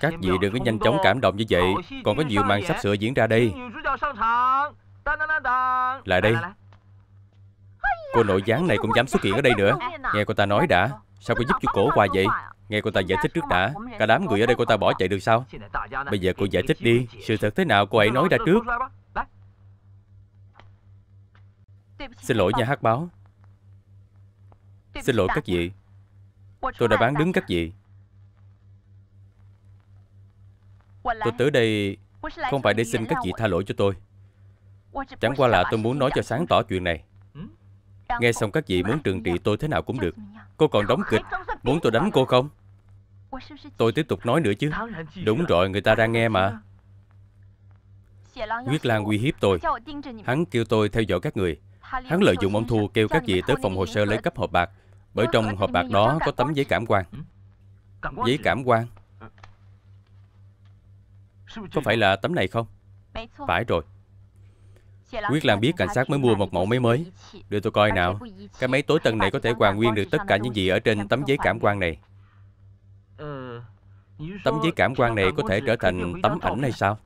Các vị đừng có nhanh chóng cảm động như vậy. Còn có nhiều màn sắp sửa diễn ra đây. Lại đây. Cô nội gián này cũng dám xuất hiện ở đây nữa. Nghe cô ta nói đã. Sao cô giúp chú cổ qua vậy? Nghe cô ta giải thích trước đã. Cả đám người ở đây cô ta bỏ chạy được sao? Bây giờ cô giải thích đi. Sự thật thế nào cô ấy nói ra trước? Xin lỗi nhà hát báo. Xin lỗi các vị. Tôi đã bán đứng các vị. Tôi tới đây Không phải để xin các vị tha lỗi cho tôi. Chẳng qua là tôi muốn nói cho sáng tỏ chuyện này. Nghe xong các vị muốn trừng trị tôi thế nào cũng được. Cô còn đóng kịch. Muốn tôi đánh cô không? Tôi tiếp tục nói nữa chứ. Đúng rồi. người ta đang nghe mà. Quyết Lan uy hiếp tôi. Hắn kêu tôi theo dõi các người Hắn lợi dụng ông Thu kêu các vị tới phòng hồ sơ lấy cấp hộp bạc, Bởi trong hộp bạc đó có tấm giấy cảm quan. Giấy cảm quan? Có phải là tấm này không? Phải rồi. Quyết làm biết cảnh sát mới mua một mẫu máy mới. Đưa tôi coi nào. Cái máy tối tân này có thể hoàn nguyên được tất cả những gì ở trên tấm giấy cảm quan này. Tấm giấy cảm quan này có thể trở thành tấm ảnh hay sao?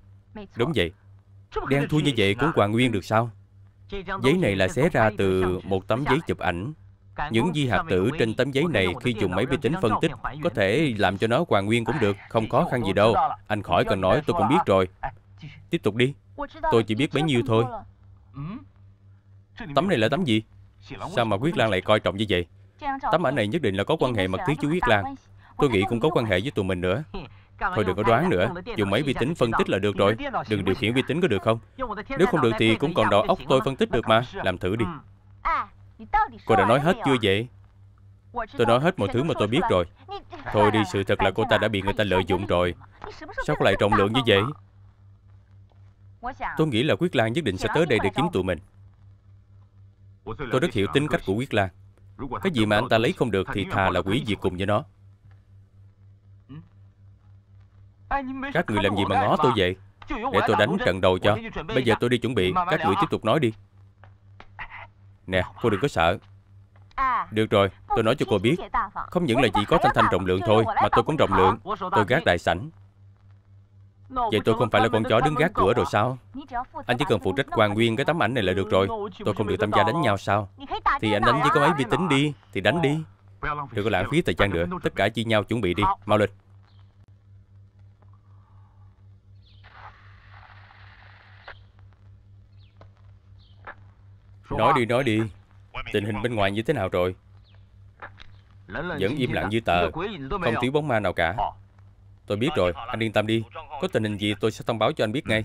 Đúng vậy. Đen thui như vậy cũng hoàn nguyên được sao? Giấy này là xé ra từ một tấm giấy chụp ảnh những di hạt tử trên tấm giấy này khi dùng máy vi tính phân tích có thể làm cho nó hoàn nguyên cũng được, không khó khăn gì đâu. Anh khỏi cần nói, tôi cũng biết rồi. Tiếp tục đi. Tôi chỉ biết bấy nhiêu thôi. Tấm này là tấm gì? Sao mà Quyết Lan lại coi trọng như vậy? Tấm ảnh này nhất định là có quan hệ mật thiết với Quyết Lan. Tôi nghĩ cũng có quan hệ với tụi mình nữa. Thôi đừng có đoán nữa. Dùng máy vi tính phân tích là được rồi. Đừng điều khiển vi tính có được không? Nếu không được thì cũng còn đầu óc tôi phân tích được mà. Làm thử đi. Cô đã nói hết chưa vậy? Tôi nói hết mọi thứ mà tôi biết rồi. Thôi đi sự thật là cô ta đã bị người ta lợi dụng rồi. Sao có lại trọng lượng như vậy? Tôi nghĩ là Quyết Lan nhất định sẽ tới đây để kiếm tụi mình. Tôi rất hiểu tính cách của Quyết Lan. Cái gì mà anh ta lấy không được Thì thà là quỷ diệt cùng với nó Các người làm gì mà ngó tôi vậy? Để tôi đánh trận đầu cho. Bây giờ tôi đi chuẩn bị Các người tiếp tục nói đi. Nè cô đừng có sợ. Được rồi tôi nói cho cô biết. Không những là chỉ có thanh thanh rộng lượng thôi Mà tôi cũng rộng lượng. Tôi gác đại sảnh. Vậy tôi không phải là con chó đứng gác cửa rồi sao? Anh chỉ cần phụ trách hoàn nguyên cái tấm ảnh này là được rồi. Tôi không được tham gia đánh nhau sao? Thì anh đánh với cái máy vi tính đi Thì đánh đi. Đừng có lãng phí thời gian nữa. Tất cả chia nhau chuẩn bị đi Mau lên Nói đi nói đi. Tình hình bên ngoài như thế nào rồi? Vẫn im lặng như tờ. Không tiếng bóng ma nào cả. Tôi biết rồi, anh yên tâm đi. Có tình hình gì tôi sẽ thông báo cho anh biết ngay.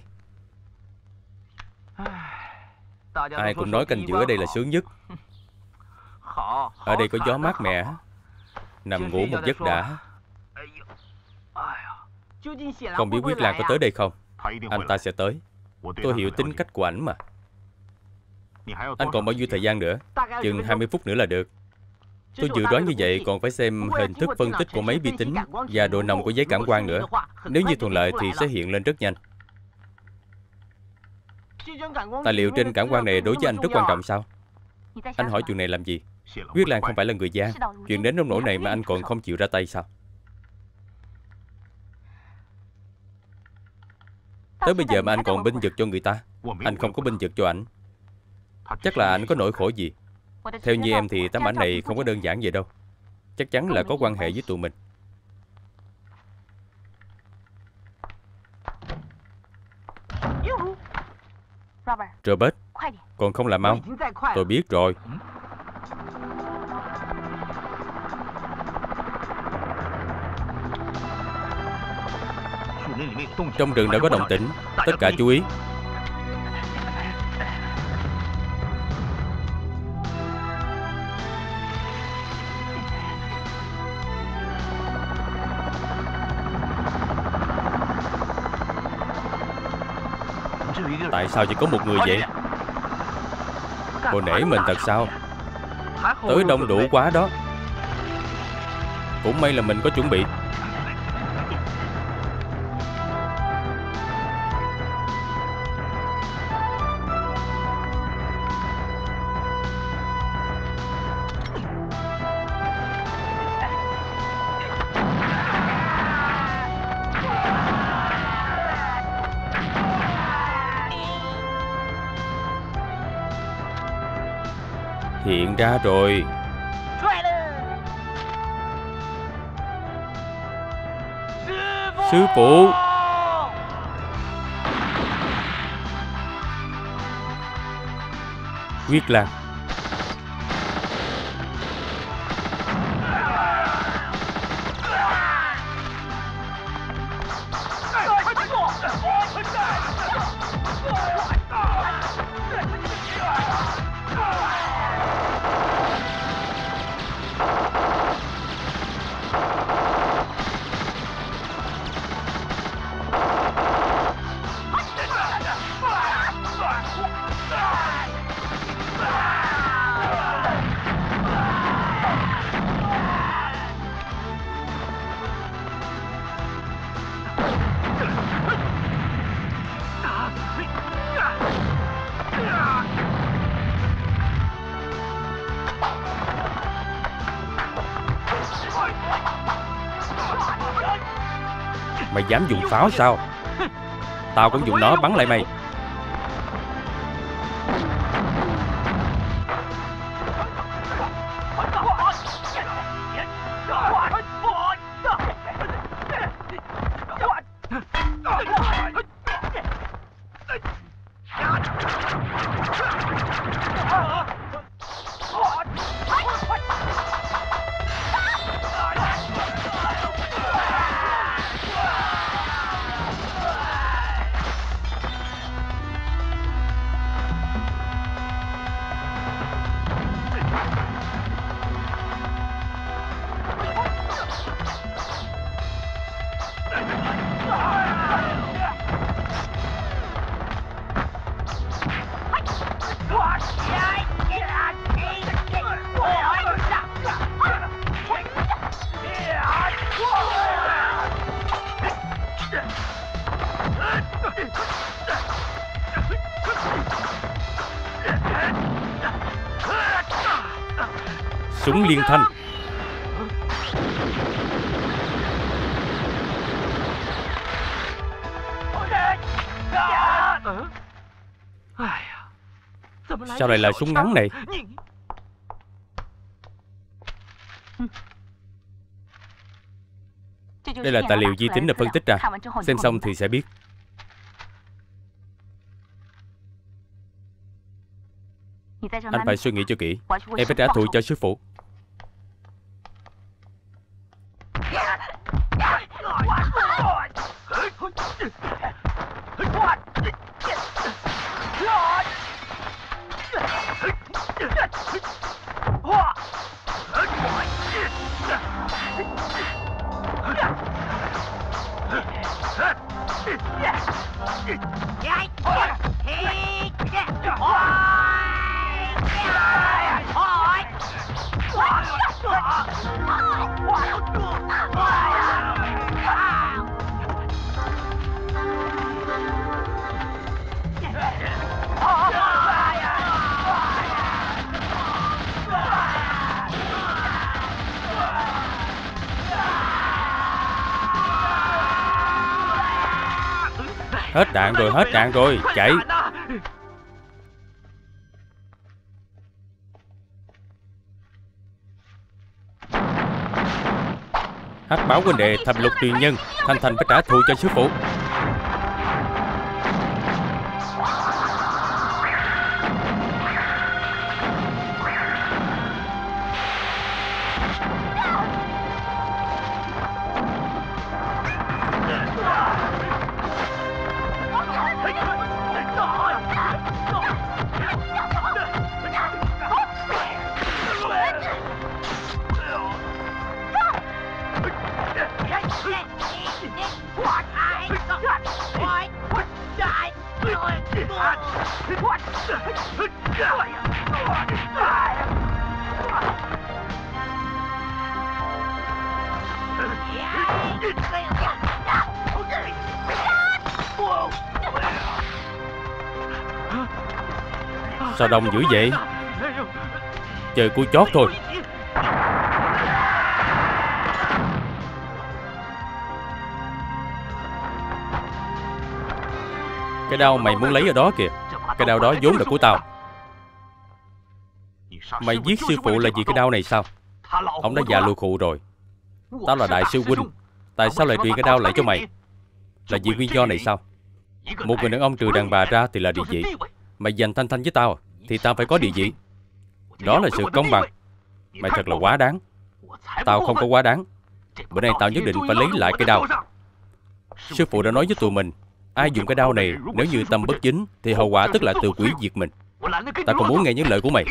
Ai cũng nói canh giữa ở đây là sướng nhất. Ở đây có gió mát mẻ. Nằm ngủ một giấc đã. Không biết Quyết Lan có tới đây không? Anh ta sẽ tới. Tôi hiểu tính cách của ảnh mà. Anh còn bao nhiêu thời gian nữa Chừng 20 phút nữa là được Tôi dự đoán như vậy, còn phải xem hình thức phân tích của máy vi tính và độ nồng của giấy cảm quan nữa. Nếu như thuận lợi thì sẽ hiện lên rất nhanh. Tài liệu trên cảm quan này đối với anh rất quan trọng sao? Anh hỏi chuyện này làm gì? Quyết Lan không phải là người gian. Chuyện đến nông nỗi này mà anh còn không chịu ra tay sao? Tới bây giờ mà anh còn binh vực cho người ta Anh không có binh vực cho ảnh Chắc là anh có nỗi khổ gì? Theo như em thì tấm ảnh này không có đơn giản vậy đâu. Chắc chắn là có quan hệ với tụi mình. Robert, Còn không làm mau Tôi biết rồi. Trong rừng đã có động tĩnh. Tất cả chú ý. Tại sao chỉ có một người vậy? Cô nể mình thật sao? Tới đông đủ quá đó. Cũng may là mình có chuẩn bị. Ra rồi. Sư phụ! Quyết Lan Mày dám dùng pháo sao? Tao cũng dùng nó bắn lại mày. Thiên thanh Sao lại là súng ngắn này? Đây là tài liệu di tính được phân tích ra. Xem xong thì sẽ biết. Anh phải suy nghĩ cho kỹ. Em phải trả thù cho sư phụ. Hết đạn rồi, hết đạn rồi, chạy. Hát báo huynh đệ thập lục truyền nhân Thanh Thành phải trả thù cho sư phụ. Đông dữ vậy? Chơi cua chót thôi. Cái đao mày muốn lấy ở đó kìa. Cái đao đó vốn là của tao. Mày giết sư phụ là vì cái đao này sao? Ông đã già lù khụ rồi. Tao là đại sư huynh. Tại sao lại truyền cái đao lại cho mày? Là vì nguyên do này sao? Một người đàn ông trừ đàn bà ra thì là điều gì? Mày giành thanh thanh với tao à? Thì tao phải có địa vị. Đó là sự công bằng. Mày thật là quá đáng. Tao không có quá đáng. Bữa nay tao nhất định phải lấy lại cái đau. Sư phụ đã nói với tụi mình, Ai dùng cái đau này, Nếu như tâm bất chính Thì hậu quả tức là tự quỷ diệt mình. Tao còn muốn nghe những lời của mày.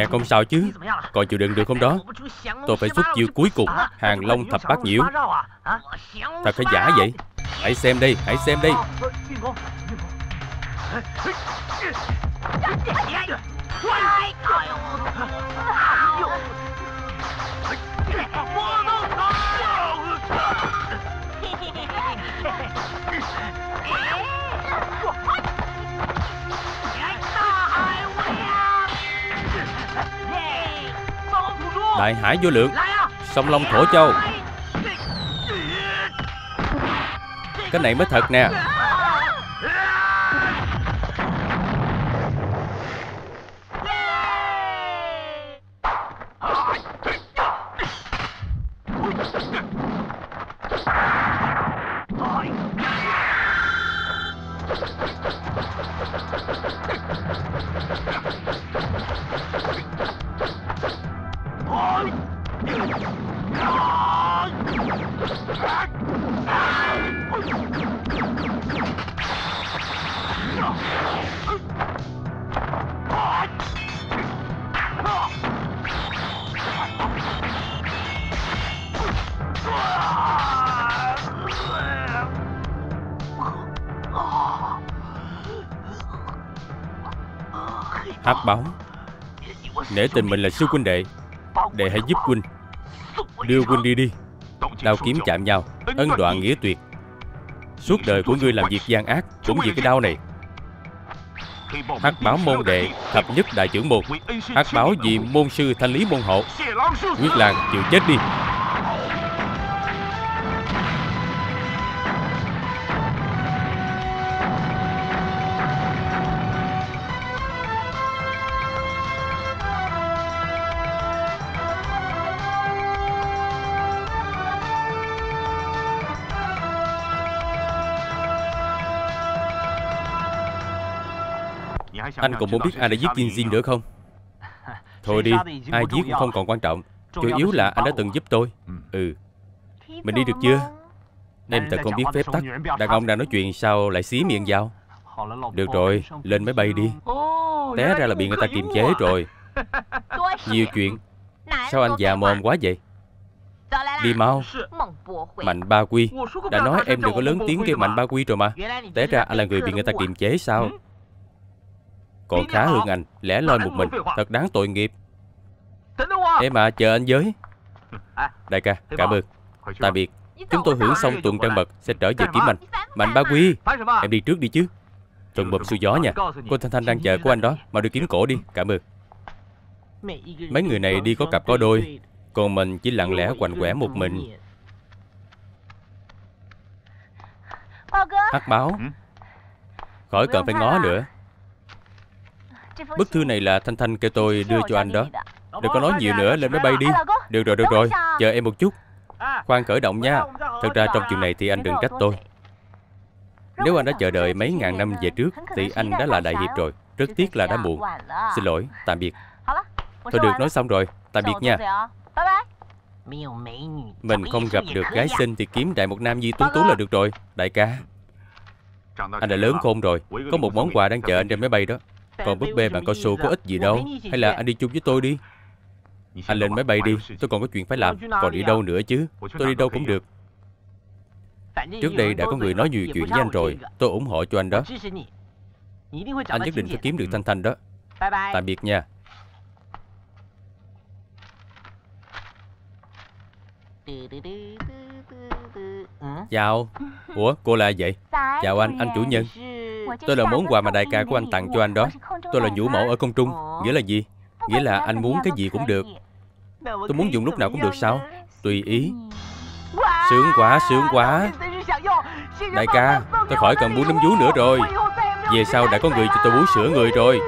Nè không sao chứ. Còn chịu đựng được không đó, Tôi phải xuất chiêu cuối cùng, Hàng Long thập bát nhiễu. Thật hay giả vậy? Hãy xem đây, Hãy xem đây. Đại hải vô lượng Sông Long Thổ Châu. Cái này mới thật nè Nể tình mình là sư huynh đệ. Đệ hãy giúp huynh. Đưa huynh đi đi. Đao kiếm chạm nhau Ân đoạn nghĩa tuyệt. Suốt đời của ngươi làm việc gian ác Cũng vì cái đau này. Hắc báo môn đệ Thập nhất đại trưởng môn. Hắc báo vì môn sư thanh lý môn hộ. Quyết làng chịu chết đi. Anh còn muốn biết ai đã giết Jin Jin nữa không? Thôi đi, ai giết cũng không còn quan trọng. Chủ yếu là anh đã từng giúp tôi. Ừ, mình đi được chưa? Em thật không biết phép tắc Đàn ông đang nói chuyện sao lại xí miệng vào? Được rồi, lên máy bay đi. Té ra là bị người ta kiềm chế rồi. Nhiều chuyện. Sao anh già mồm quá vậy? Đi mau. Mạnh ba quy Đã nói em đừng có lớn tiếng kêu mạnh ba quy rồi mà. Té ra anh là người bị người ta kiềm chế sao Còn khá hơn anh Lẻ loi một mình Thật đáng tội nghiệp. Em à chờ anh với. Đại ca cảm ơn. Tạm biệt. Chúng tôi hưởng xong tuần trăng mật Sẽ trở về kiếm anh. Mạnh ba quy Em đi trước đi chứ. Tuần bập xuôi gió nha. Cô Thanh Thanh đang chờ của anh đó Mà đi kiếm cổ đi Cảm ơn. Mấy người này đi có cặp có đôi Còn mình chỉ lặng lẽ quạnh quẻ một mình. Hắc báo. Khỏi cần phải ngó nữa Bức thư này là Thanh Thanh kêu tôi đưa cho anh đó. Đừng có nói nhiều nữa, lên máy bay đi. Được rồi, được rồi, chờ em một chút. Khoan khởi động nha. Thật ra trong chuyện này thì anh đừng trách tôi. Nếu anh đã chờ đợi mấy ngàn năm về trước Thì anh đã là đại hiệp rồi. Rất tiếc là đã muộn. Xin lỗi, tạm biệt. Thôi được, nói xong rồi. Tạm biệt nha. Mình không gặp được gái xinh Thì kiếm đại một nam nhi tuấn tú là được rồi. Đại ca. Anh đã lớn khôn rồi. Có một món quà đang chờ anh trên máy bay đó. Còn búp bê bằng cao su có ích gì đâu. Hay là anh đi chung với tôi đi. Anh lên máy bay đi. Tôi còn có chuyện phải làm. Còn đi đâu nữa chứ? Tôi đi đâu cũng được. Trước đây đã có người nói nhiều chuyện với anh rồi. Tôi ủng hộ cho anh đó. Anh nhất định phải kiếm được Thanh Thanh đó. Tạm biệt nha Chào. Ủa cô là ai vậy? Chào anh, anh chủ nhân. Tôi là món quà mà đại ca của anh tặng cho anh đó. Tôi là nhũ mẫu ở công trung. Nghĩa là gì? Nghĩa là anh muốn cái gì cũng được. Tôi muốn dùng lúc nào cũng được sao? Tùy ý. Sướng quá, sướng quá. Đại ca, tôi khỏi cần bú nấm vú nữa rồi. Về sau đã có người cho tôi bú sữa người rồi